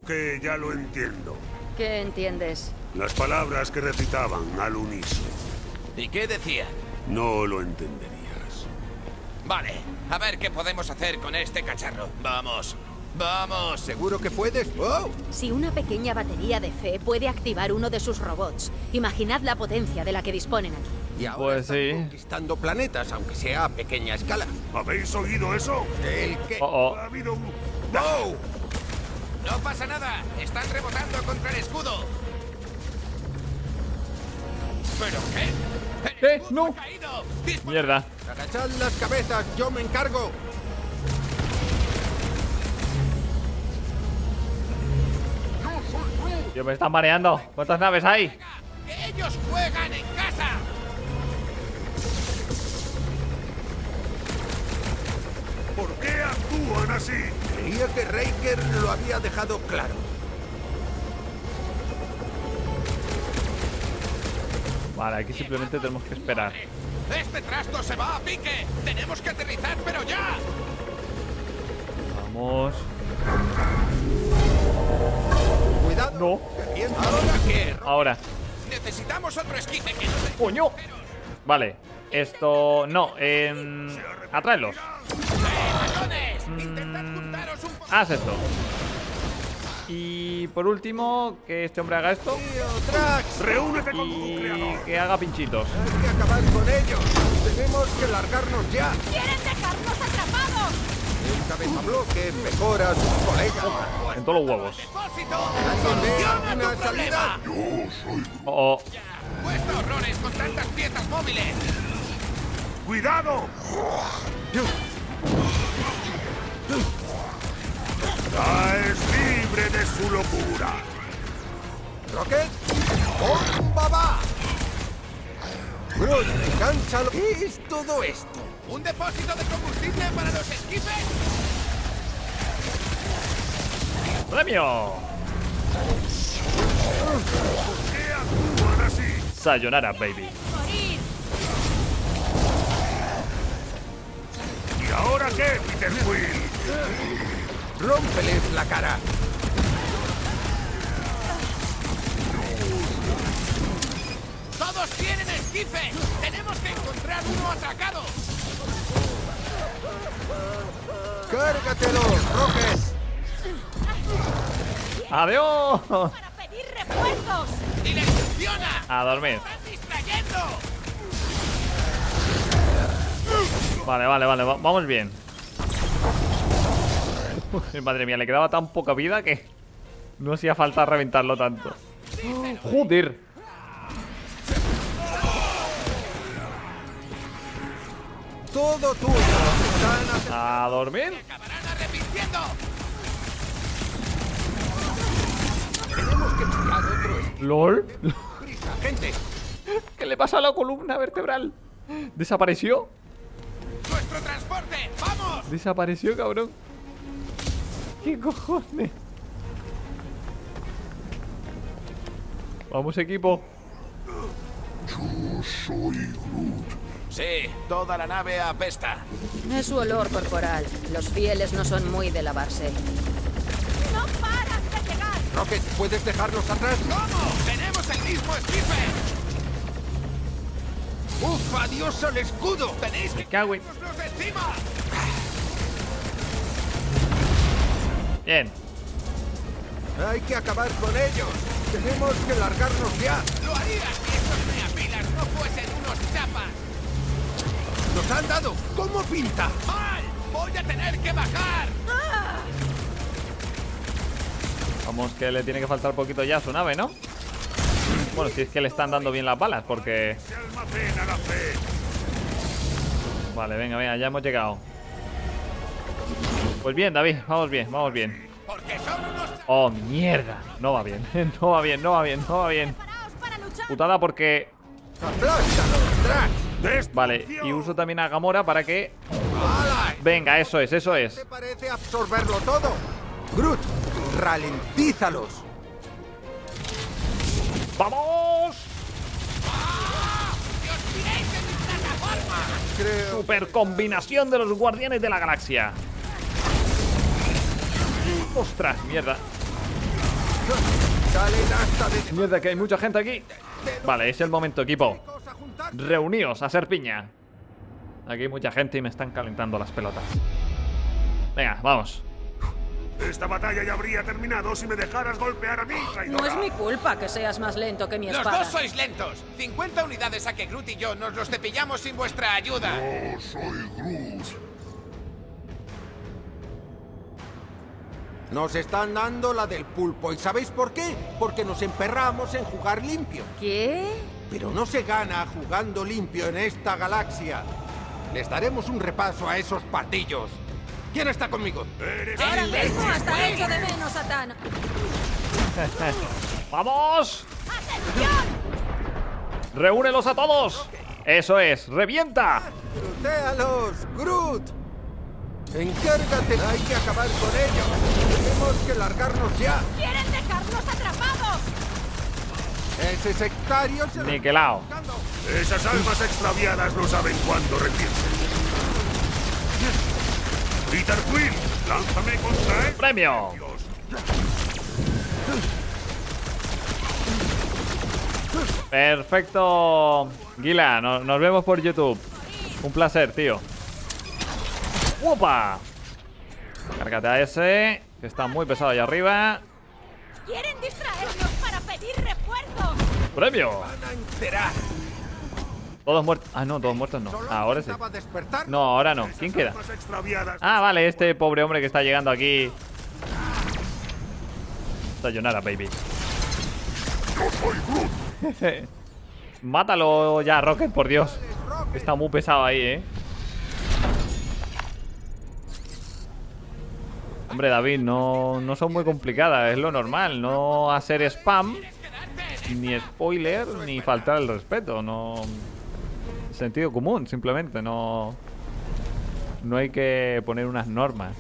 Que ya lo entiendo. ¿Qué entiendes? Las palabras que recitaban al unísono. ¿Y qué decía? No lo entenderías. Vale, a ver qué podemos hacer con este cacharro. Vamos, vamos. ¿Seguro que puedes? ¡Oh! Si una pequeña batería de fe puede activar uno de sus robots, imaginad la potencia de la que disponen aquí. Y ahora Pues están sí. conquistando planetas, aunque sea a pequeña escala. ¿Habéis oído eso? ¿El qué? Oh, oh. Ha habido un... ¡No! No pasa nada, están rebotando contra el escudo. ¿Pero qué? ¡Eh! ¡No! ¡Mierda! ¡Agachad las cabezas! ¡Yo me encargo! Tío, me están mareando. ¿Cuántas naves hay? ¡Ellos juegan en casa! ¿Por qué actúan así? Creía que Raker lo había dejado claro. Vale, aquí simplemente tenemos que esperar. ¡Este trasto se va a pique! ¡Tenemos que aterrizar, pero ya! Vamos. Cuidado. No. ¿Ahora qué? Ahora. Necesitamos otro esquife que no se... ¡Coño! Vale. Esto... No. Eh... Atráelos. Mm, Haz esto. Y por último, que este hombre haga esto. Reúnete con tu Y creador. que haga pinchitos. Hay que acabar con ellos. Tenemos que largarnos ya. ¡Quieren dejarnos atrapados! El cabezabloque mejora a sus colegas. En todos los huevos. Yo soy Oh, oh. ¡Cuesta horrores con tantas piezas móviles! ¡Cuidado! ¡Caes libre de su locura! Rocket, ¡bomba va! Groot, cánsalo. ¿Qué es todo esto? ¿Un depósito de combustible para los esquifes? ¡Premio! ¿Qué actúan así? Sayonara, baby. ¡Morir! ¿Y ahora qué, Peter Quill? Rómpeles la cara. ¡Todos tienen esquife! ¡Tenemos que encontrar uno atracado! ¡Cárgatelo, Rocket! ¡Adiós! ¡Para pedir refuerzos! ¡Y les funciona! A dormir. ¡Están distrayendo! Vale, vale, vale. va- vamos bien. Madre mía, le quedaba tan poca vida que no hacía falta reventarlo tanto. ¡Joder! Todo tuyo. ¿A dormir? ¿LOL? gente. ¿Qué le pasa a la columna vertebral? ¿Desapareció? ¡Nuestro transporte! ¡Vamos! Desapareció, cabrón. ¿Qué cojones? Vamos, equipo. Yo soy Groot. Sí, toda la nave apesta. Es su olor corporal. Los fieles no son muy de lavarse. ¡No paran de llegar! Rocket, ¿puedes dejarnos atrás? ¿Cómo? ¡Tenemos el mismo esquife! ¡Uf, adiós al escudo! ¡Tenéis que cago en- encima! Bien. Hay que acabar con ellos. Tenemos que largarnos ya. ¡Lo haría si estos meapilas no fuesen unos chapas! ¡Nos han dado! ¿Cómo pinta? ¡Mal! ¡Voy a tener que bajar! Vamos, que le tiene que faltar poquito ya a su nave, ¿no? Bueno, si es que le están dando bien las balas, porque... Vale, venga, venga, ya hemos llegado. Pues bien, David, vamos bien, vamos bien. ¡Porque son unos Oh, mierda. No va bien, no va bien, no va bien, no va bien. Putada porque... Vale, y uso también a Gamora para que... Venga, eso es, eso ¿Te es. parece absorberlo todo? Groot, ralentízalos. ¡Vamos! Super combinación de los guardianes de la galaxia. Ostras, mierda. Mierda, que hay mucha gente aquí. Vale, es el momento, equipo. Reuníos a ser piña. Aquí hay mucha gente y me están calentando las pelotas. Venga, vamos. Esta batalla ya habría terminado si me dejaras golpear a mí, traidora. No es mi culpa que seas más lento que mi ¡Los espada. dos sois lentos! 50 unidades a que Groot y yo nos los cepillamos sin vuestra ayuda. Yo soy Groot. Nos están dando la del pulpo. ¿Y sabéis por qué? Porque nos emperramos en jugar limpio. ¿Qué? Pero no se gana jugando limpio en esta galaxia. Les daremos un repaso a esos pardillos. ¿Quién está conmigo? Eres Ahora un mismo hasta hecho de menos, Satán. ¡Vamos! ¡Atención! ¡Reúnelos a todos! Eso es, revienta. ¡Grutéalos, Groot! Encárgate. Hay que acabar con ellos. Tenemos que largarnos ya. ¡Quieren dejarnos atrapados! Ese sectario se... Niquelao. Esas almas extraviadas no saben cuándo rendirse. Peter Quill, lánzame contra él. ¡Premio! Perfecto. Gila, no- nos vemos por YouTube. Un placer, tío. ¡Opa! Cárgate a ese, que está muy pesado ahí arriba. ¡Quieren distraernos para pedir refuerzos! ¡Premio! Todos muertos. Ah, no, todos muertos no. Solo Ahora sí. No, ahora no. ¿Quién queda? Ah, vale, este pobre hombre que está llegando aquí. Sayonara, baby. Mátalo ya, Rocket, por Dios. Está muy pesado ahí, ¿eh? Hombre, David, no, no son muy complicadas, es lo normal. No hacer spam, ni spoiler, ni faltar el respeto. No. Sentido común, simplemente. No. No hay que poner unas normas.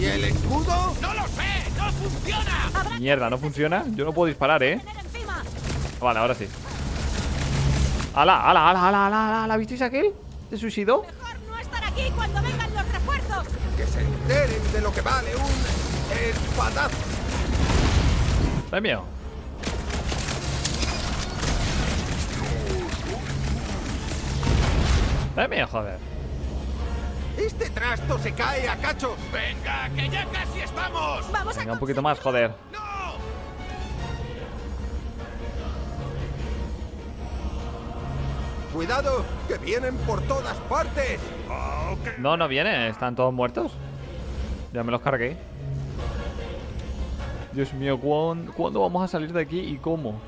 ¿Y el escudo? ¡No lo sé! ¡No funciona! Mierda, ¿no funciona? Yo no puedo disparar, ¿eh? Vale, ahora sí. ¡Hala, hala, hala, hala, hala! hala! ¿Visteis aquel? ¿Se suicidó? Mejor no estar aquí cuando vengan los refuerzos. Que se enteren de lo que vale un espadazo. Premio. Premio, joder. Este trasto se cae a cachos. ¡Venga, que ya casi estamos! Vamos a Venga, un poquito más, joder. ¡No! Cuidado, que vienen por todas partes. No, no vienen, están todos muertos. Ya me los cargué. Dios mío, ¿cuán- ¿cuándo vamos a salir de aquí y cómo?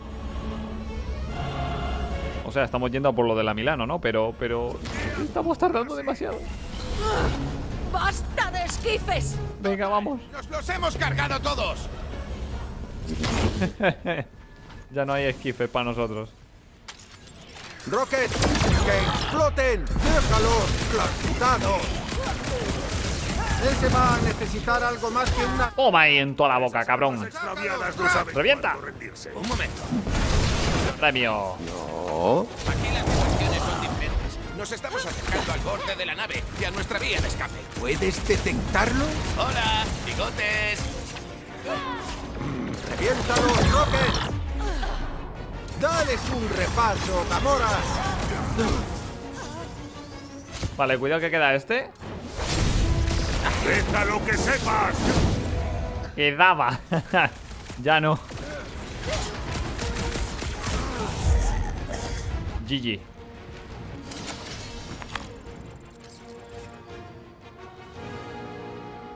O sea, estamos yendo a por lo de la Milano, ¿no? Pero, pero... Estamos tardando demasiado. ¡Basta de esquifes! Venga, vamos. ¡Nos los hemos cargado todos! ya no hay esquife para nosotros. Rocket, que exploten. Déjalos clasificados. Él se va a necesitar algo más que una... Toma ahí en toda la boca, cabrón. ¡Revienta! Un momento. Premio. No. Aquí las vibraciones son diferentes. Nos estamos acercando al borde de la nave y a nuestra vía de escape. ¿Puedes detectarlo? ¡Hola, bigotes! ¡Reviéntalos, Rocket! ¡Dales un repaso, Gamora! Vale, cuidado que queda este. ¡Déjalo que sepas! Quedaba. ya no. GG.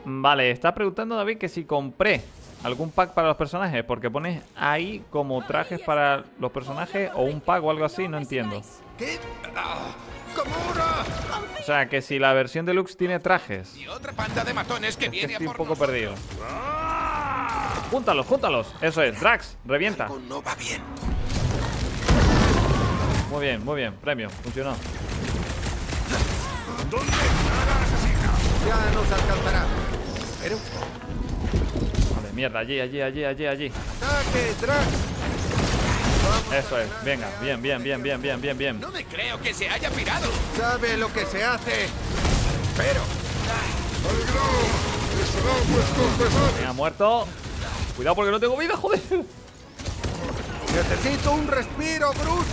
Vale, está preguntando David que si compré algún pack para los personajes, porque pones ahí como trajes para los personajes o un pack o algo así, no entiendo. ¿Qué? ¡Ah! O sea, que si la versión deluxe tiene trajes. Y otra panda de matones que Es que viene a estoy un poco nosotros. perdido. Júntalos, júntalos. Eso es, Drax, revienta. Algo no va bien. Muy bien, muy bien. Premio, funcionó. ¿Dónde está la asesina? Ya nos alcanzará. Pero... Mierda, allí, allí, allí, allí, allí. Eso es, venga, bien, bien, bien, bien, bien, bien, bien. No me creo que se haya pirado. Sabe lo que se hace. Pero... Venga, muerto. Cuidado porque no tengo vida, joder. Necesito un respiro, Bruce.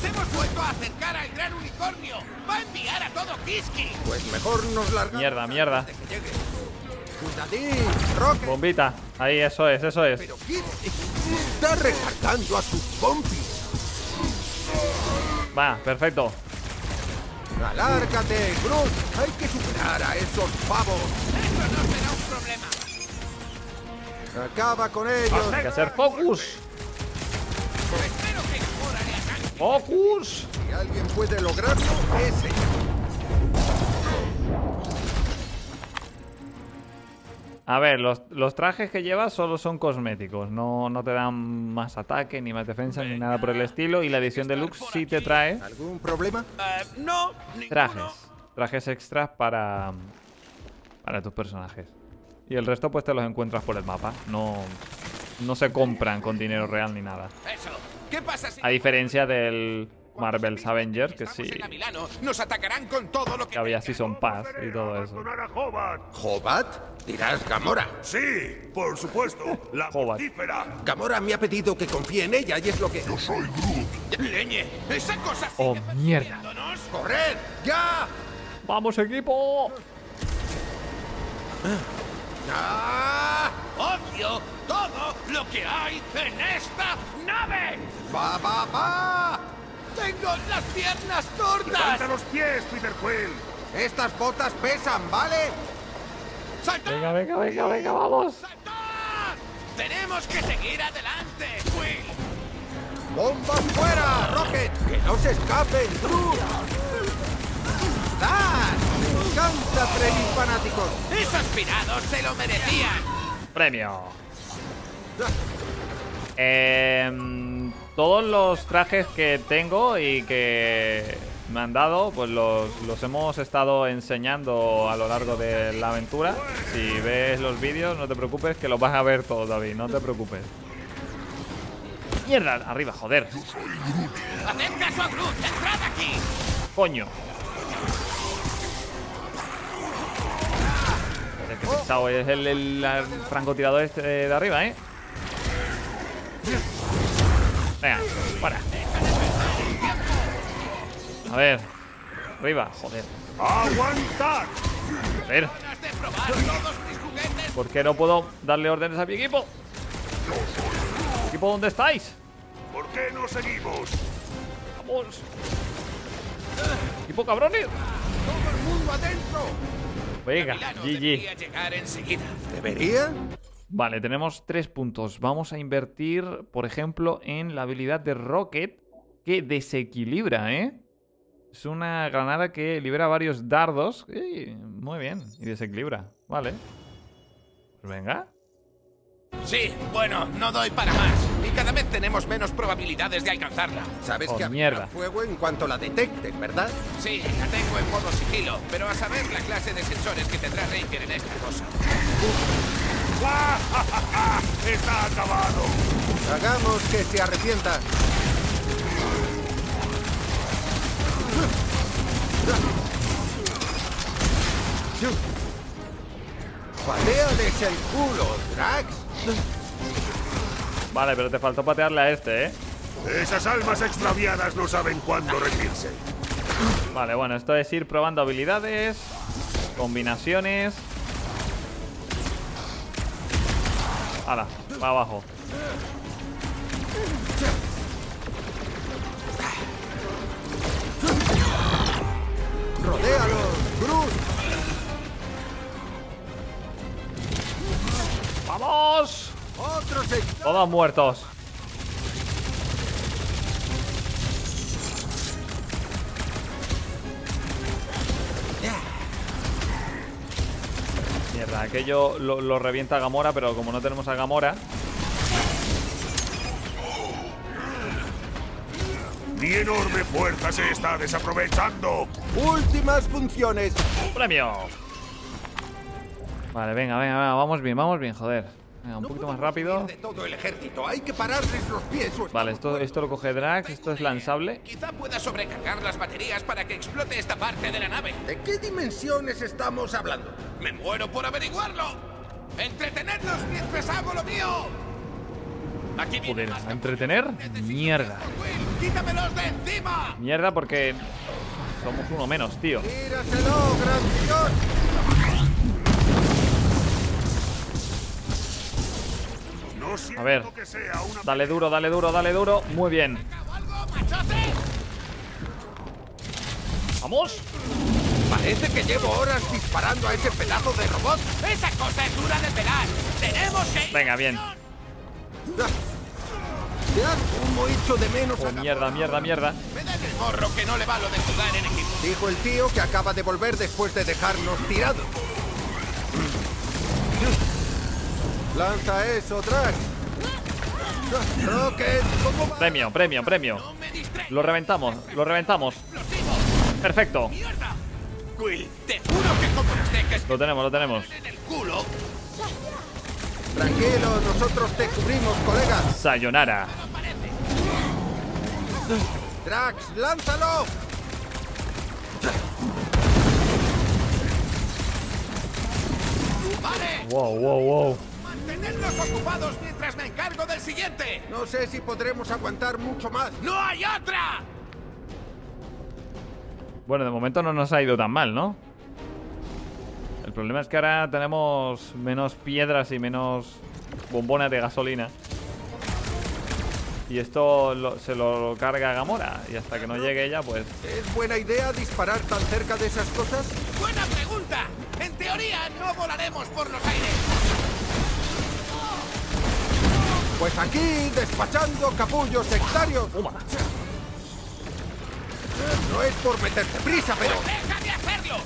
Nos hemos vuelto a acercar al gran unicornio. Va a enviar a todo Kiski. Pues mejor nos largamos. Mierda, mierda. Bombita. Ahí, eso es, eso es. Pero ¿quién está recargando a sus pompis? Va, perfecto. Alárgate, Bruce. Hay que superar a esos pavos. Eso no será un problema. Acaba con ellos. Hay que hacer focus. Focus. Si alguien puede lograrlo, es ella. A ver, los, los trajes que llevas solo son cosméticos. No, no te dan más ataque, ni más defensa, ni nada por el estilo. Y la edición deluxe sí te trae ¿Algún problema? Eh, no, trajes. Trajes extras para, para tus personajes. Y el resto pues te los encuentras por el mapa. No, no se compran con dinero real ni nada. Eso. ¿Qué pasa si A diferencia del Marvel's Avengers, que sí, Milano nos atacarán con todo lo que que había Season Pass y todo eso. ¿Jobat? Dirás Gamora. Sí, por supuesto. La mortífera. Gamora me ha pedido que confíe en ella y es lo que... Yo soy Groot. Leñe, esa cosa Oh, sigue mierda. persiguiéndonos. ¡Corred! ¡Ya! ¡Vamos, equipo! ¡Ah! Odio todo lo que hay en esta nave. ¡Va, va, va! Tengo las piernas Levanta cortas. los pies, Peter Quill. Estas botas pesan, ¿vale? ¡Saltad! Venga, venga, venga, venga, vamos. ¡Saltad! Tenemos que seguir adelante, Quill. ¡Bomba fuera, Rocket! ¡Que no se escapen, Groot! ¡Ah! ¡Me encanta freír fanáticos! Esos pirados se lo merecían. Premio. Em, todos los trajes que tengo y que me han dado, pues los, los hemos estado enseñando a lo largo de la aventura. Si ves los vídeos, no te preocupes, que los vas a ver todos, David. No te preocupes. Mierda, arriba, joder. Haced caso a Groot. Entrad aquí. Coño. Qué pesado es el, el- el francotirador este de arriba, ¿eh? Venga, para. A ver. Arriba, joder. ¡Aguantad! A ver. ¿Por qué no puedo darle órdenes a mi equipo? ¿Equipo dónde estáis? ¿Por qué no seguimos? Vamos. Equipo cabrones. ¡Todo el mundo adentro! Venga, GG. debería llegar enseguida. ¿Debería? Vale, tenemos tres puntos. Vamos a invertir, por ejemplo, en la habilidad de Rocket, que desequilibra, ¿eh? Es una granada que libera varios dardos. Muy bien, y desequilibra. Vale. Pues venga. Sí, bueno, no doy para más. Y cada vez tenemos menos probabilidades de alcanzarla. Sabes Oh, que mierda. fuego en cuanto la detecten, ¿verdad? Sí, la tengo en modo sigilo, pero a saber la clase de sensores que tendrá Ranger en esta cosa. ¡Está acabado! Hagamos que se arrepienta. Pateales el culo, Drax. Vale, pero te faltó patearle a este, ¿eh? Esas almas extraviadas no saben cuándo rendirse. Vale, bueno, esto es ir probando habilidades, combinaciones. Hala, va abajo. Rodéalo, Groot. ¡Vamos! Todos muertos. Mierda, aquello lo, lo revienta Gamora, pero como no tenemos a Gamora. Mi enorme fuerza se está desaprovechando. Últimas funciones. ¡Premio! Vale, venga, venga, venga, vamos bien, vamos bien, joder. Venga, un poquito más rápido. De todo el ejército, hay que pararles los pies. Vale, esto, esto lo coge Drax, esto es lanzable. Quizá pueda sobrecargar las baterías para que explote esta parte de la nave. ¿De qué dimensiones estamos hablando? Me muero por averiguarlo. ¡Entretenedlos mientras hago lo mío! Aquí Joder, ¿a entretener? Mierda. Will, ¡Quítamelos de encima! Mierda porque somos uno menos, tío. Tíraselo, gran A ver. Dale duro, dale duro, dale duro. Muy bien. ¡Vamos! Parece que llevo horas disparando a ese pedazo de robot. ¡Esa cosa es dura de pelar! ¡Tenemos que ir! Venga, bien. Como hecho de menos Oh, mierda, mierda, mierda. Me da el morro que no le va lo de jugar en equipo. Dijo el tío que acaba de volver después de dejarnos tirados. Lanza eso, Drax. Rocket, ¿cómo va? Premio, premio, premio. Lo reventamos, lo reventamos. Perfecto. Quill, te juro que como nos dejes Lo tenemos, lo tenemos. Tranquilo, nosotros te cubrimos, colega. Sayonara. Drax, lánzalo. ¡Vale! Wow, wow, wow. ¡Mantenernos ocupados mientras me encargo del siguiente! No sé si podremos aguantar mucho más. ¡No hay otra! Bueno, de momento no nos ha ido tan mal, ¿no? El problema es que ahora tenemos menos piedras y menos bombonas de gasolina. Y esto lo- se lo carga Gamora. Y hasta que no llegue ella, pues... ¿Es buena idea disparar tan cerca de esas cosas? ¡Buena pregunta! En teoría, no volaremos por los aires. Pues aquí, despachando capullos sectarios. No es por meterte prisa, pero... ¡Deja de hacerlo!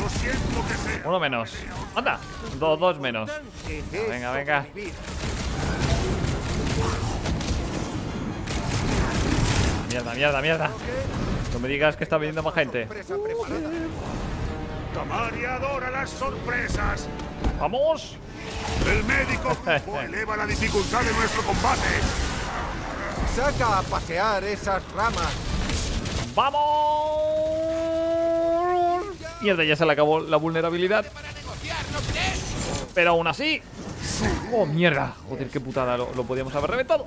No siento que sea. Uno menos. Anda. Dos, dos menos. Venga, venga. Mierda, mierda, mierda. No me digas que está viniendo más gente. Preparada. Tamari adora las sorpresas. ¡Vamos! El médico eleva la dificultad de nuestro combate. Saca a pasear esas ramas. ¡Vamos! Mierda, ya se le acabó la vulnerabilidad. Pero aún así. ¡Oh, mierda! Joder, qué putada. Lo, lo podíamos haber reventado.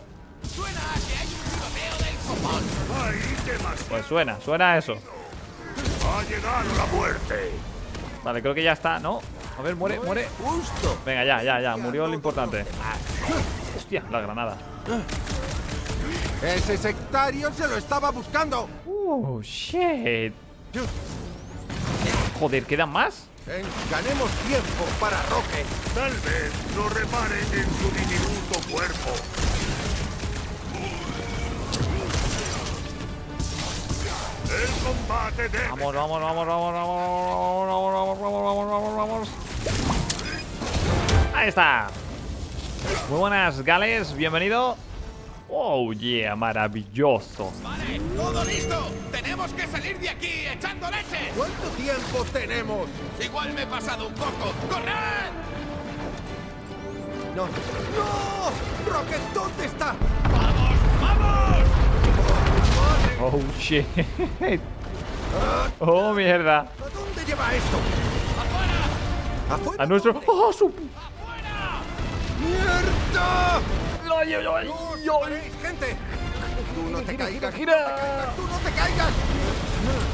Suena a que hay un tiroteo del copón. Ahí temas. Pues suena, suena a eso. Ha llegado la muerte. Vale, creo que ya está, ¿no? A ver, muere, muere. Justo. Venga, ya, ya, ya. Murió lo importante. Hostia, la granada. Ese sectario se lo estaba buscando. Oh, shit. Joder, ¿quedan más? Ganemos tiempo para Rocket. Tal vez no reparen en su diminuto cuerpo. El combate de Vamos, vamos, vamos, vamos, vamos, vamos, vamos, vamos, vamos, vamos, vamos. Ahí está. Muy buenas, Gales. Bienvenido. Oh, yeah, maravilloso. Vale, todo listo. Tenemos que salir de aquí echando leche. ¿Cuánto tiempo tenemos? Igual me he pasado un poco. ¡Corred! No. ¡No! ¡Rocket, ¿dónde está? ¡Vamos, vamos! Oh, shit. Oh, mierda. ¿A dónde lleva esto? ¡Afuera! ¿Afuera? A nuestro. ¡Oh, su. ¡Afuera! ¡Mierda! ¡Ay, ay, ay! ¡No os paréis, gente! Tú no te caigas. gira. ¡Tú no te caigas!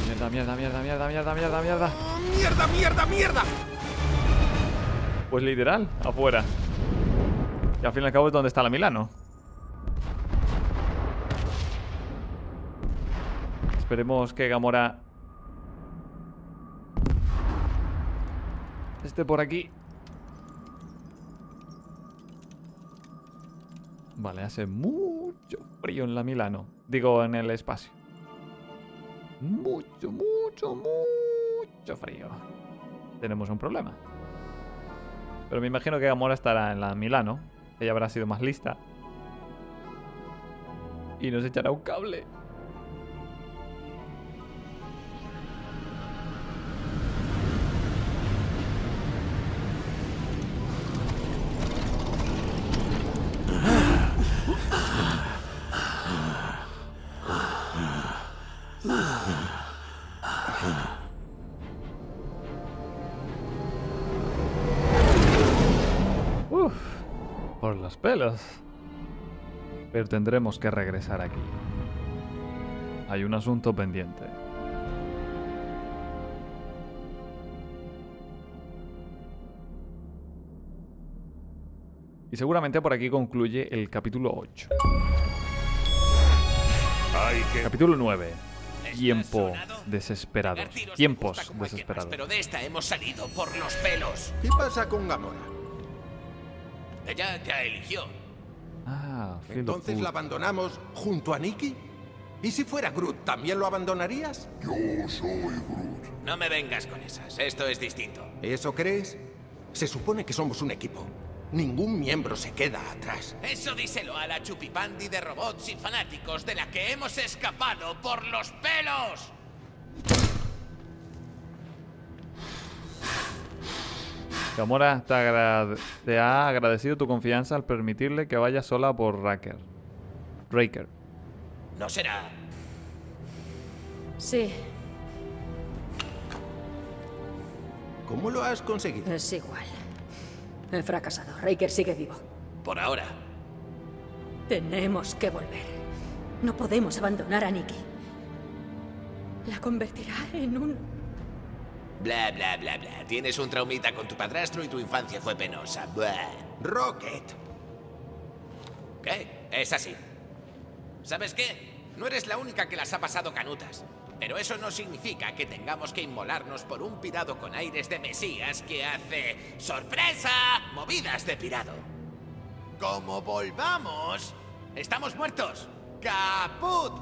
Mierda, mierda, mierda, mierda, mierda, mierda, mierda. ¡Oh, ¡Mierda, mierda, mierda! Pues literal, afuera. Y al fin y al cabo es donde está la Milano. Esperemos que Gamora esté por aquí. Vale, hace mucho frío en la Milano. Digo, en el espacio. Mucho, mucho, mucho frío. Tenemos un problema. Pero me imagino que Gamora estará en la Milano. Ella habrá sido más lista. Y nos echará un cable. Pelos. Pero tendremos que regresar aquí. Hay un asunto pendiente. Y seguramente por aquí concluye el capítulo 8. Hay que... Capítulo 9. ¿Estás Tiempo me Tiempos desesperados. Pero de esta hemos salido por los pelos. ¿Qué pasa con Gamora? Ella ya eligió. Ah, ¿Entonces la abandonamos junto a Nikki? ¿Y si fuera Groot, también lo abandonarías? Yo soy Groot. No me vengas con esas, esto es distinto. ¿Eso crees? Se supone que somos un equipo. Ningún miembro se queda atrás. Eso díselo a la chupipandi de robots y fanáticos de la que hemos escapado por los pelos. Gamora te, te, ha agradecido tu confianza al permitirle que vaya sola por Raker. Raker. ¿No será? Sí. ¿Cómo lo has conseguido? Es igual. He fracasado. Raker sigue vivo. Por ahora. Tenemos que volver. No podemos abandonar a Nikki. La convertirá en un... Bla, bla, bla, bla. Tienes un traumita con tu padrastro y tu infancia fue penosa. Bla. Rocket. ¿Qué? Es así. ¿Sabes qué? No eres la única que las ha pasado canutas. Pero eso no significa que tengamos que inmolarnos por un pirado con aires de mesías que hace... ¡Sorpresa! Movidas de pirado. Como volvamos, estamos muertos. ¡Caput!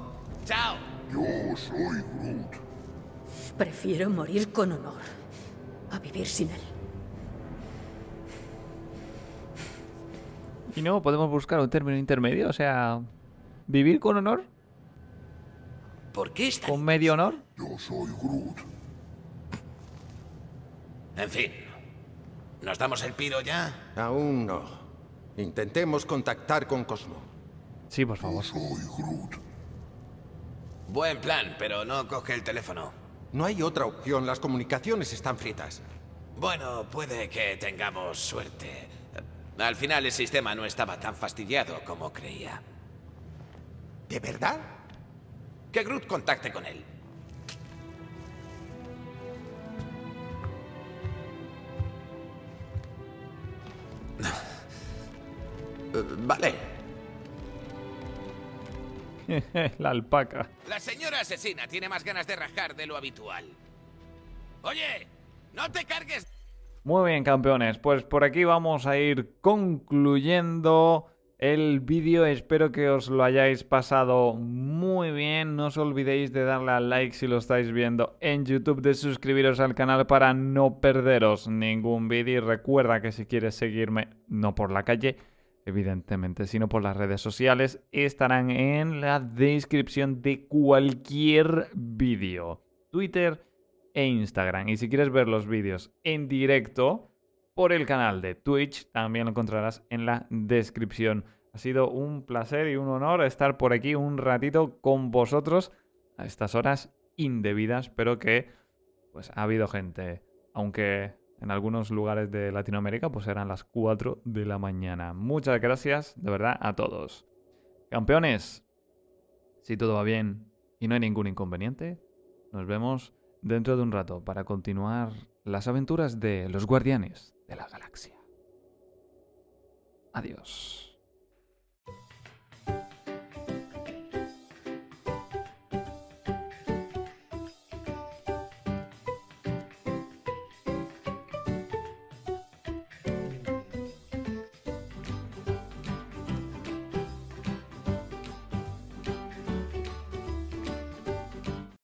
¡Chao! Yo soy Groot. Prefiero morir con honor a vivir sin él. ¿Y no podemos buscar un término intermedio? O sea, ¿vivir con honor? ¿Por qué está? ¿Con medio honor? Yo soy Groot. En fin. ¿Nos damos el piro ya? Aún no. Intentemos contactar con Cosmo. Sí, por favor. Yo soy Groot. Buen plan, pero no coge el teléfono. No hay otra opción. Las comunicaciones están fritas. Bueno, puede que tengamos suerte. Al final el sistema no estaba tan fastidiado como creía. ¿De verdad? Que Groot contacte con él. Vale. La alpaca. La señora asesina tiene más ganas de rajar de lo habitual. Oye, no te cargues. Muy bien, campeones. Pues por aquí vamos a ir concluyendo el vídeo. Espero que os lo hayáis pasado muy bien. No os olvidéis de darle al like si lo estáis viendo en YouTube, de suscribiros al canal para no perderos ningún vídeo. Y recuerda que si quieres seguirme, no por la calle, evidentemente, sino por las redes sociales, estarán en la descripción de cualquier vídeo. Twitter e Instagram. Y si quieres ver los vídeos en directo por el canal de Twitch, también lo encontrarás en la descripción. Ha sido un placer y un honor estar por aquí un ratito con vosotros a estas horas indebidas, pero que pues ha habido gente, aunque en algunos lugares de Latinoamérica pues eran las 4 de la mañana. Muchas gracias de verdad a todos. Campeones, si todo va bien y no hay ningún inconveniente, nos vemos dentro de un rato para continuar las aventuras de los guardianes de la galaxia. Adiós.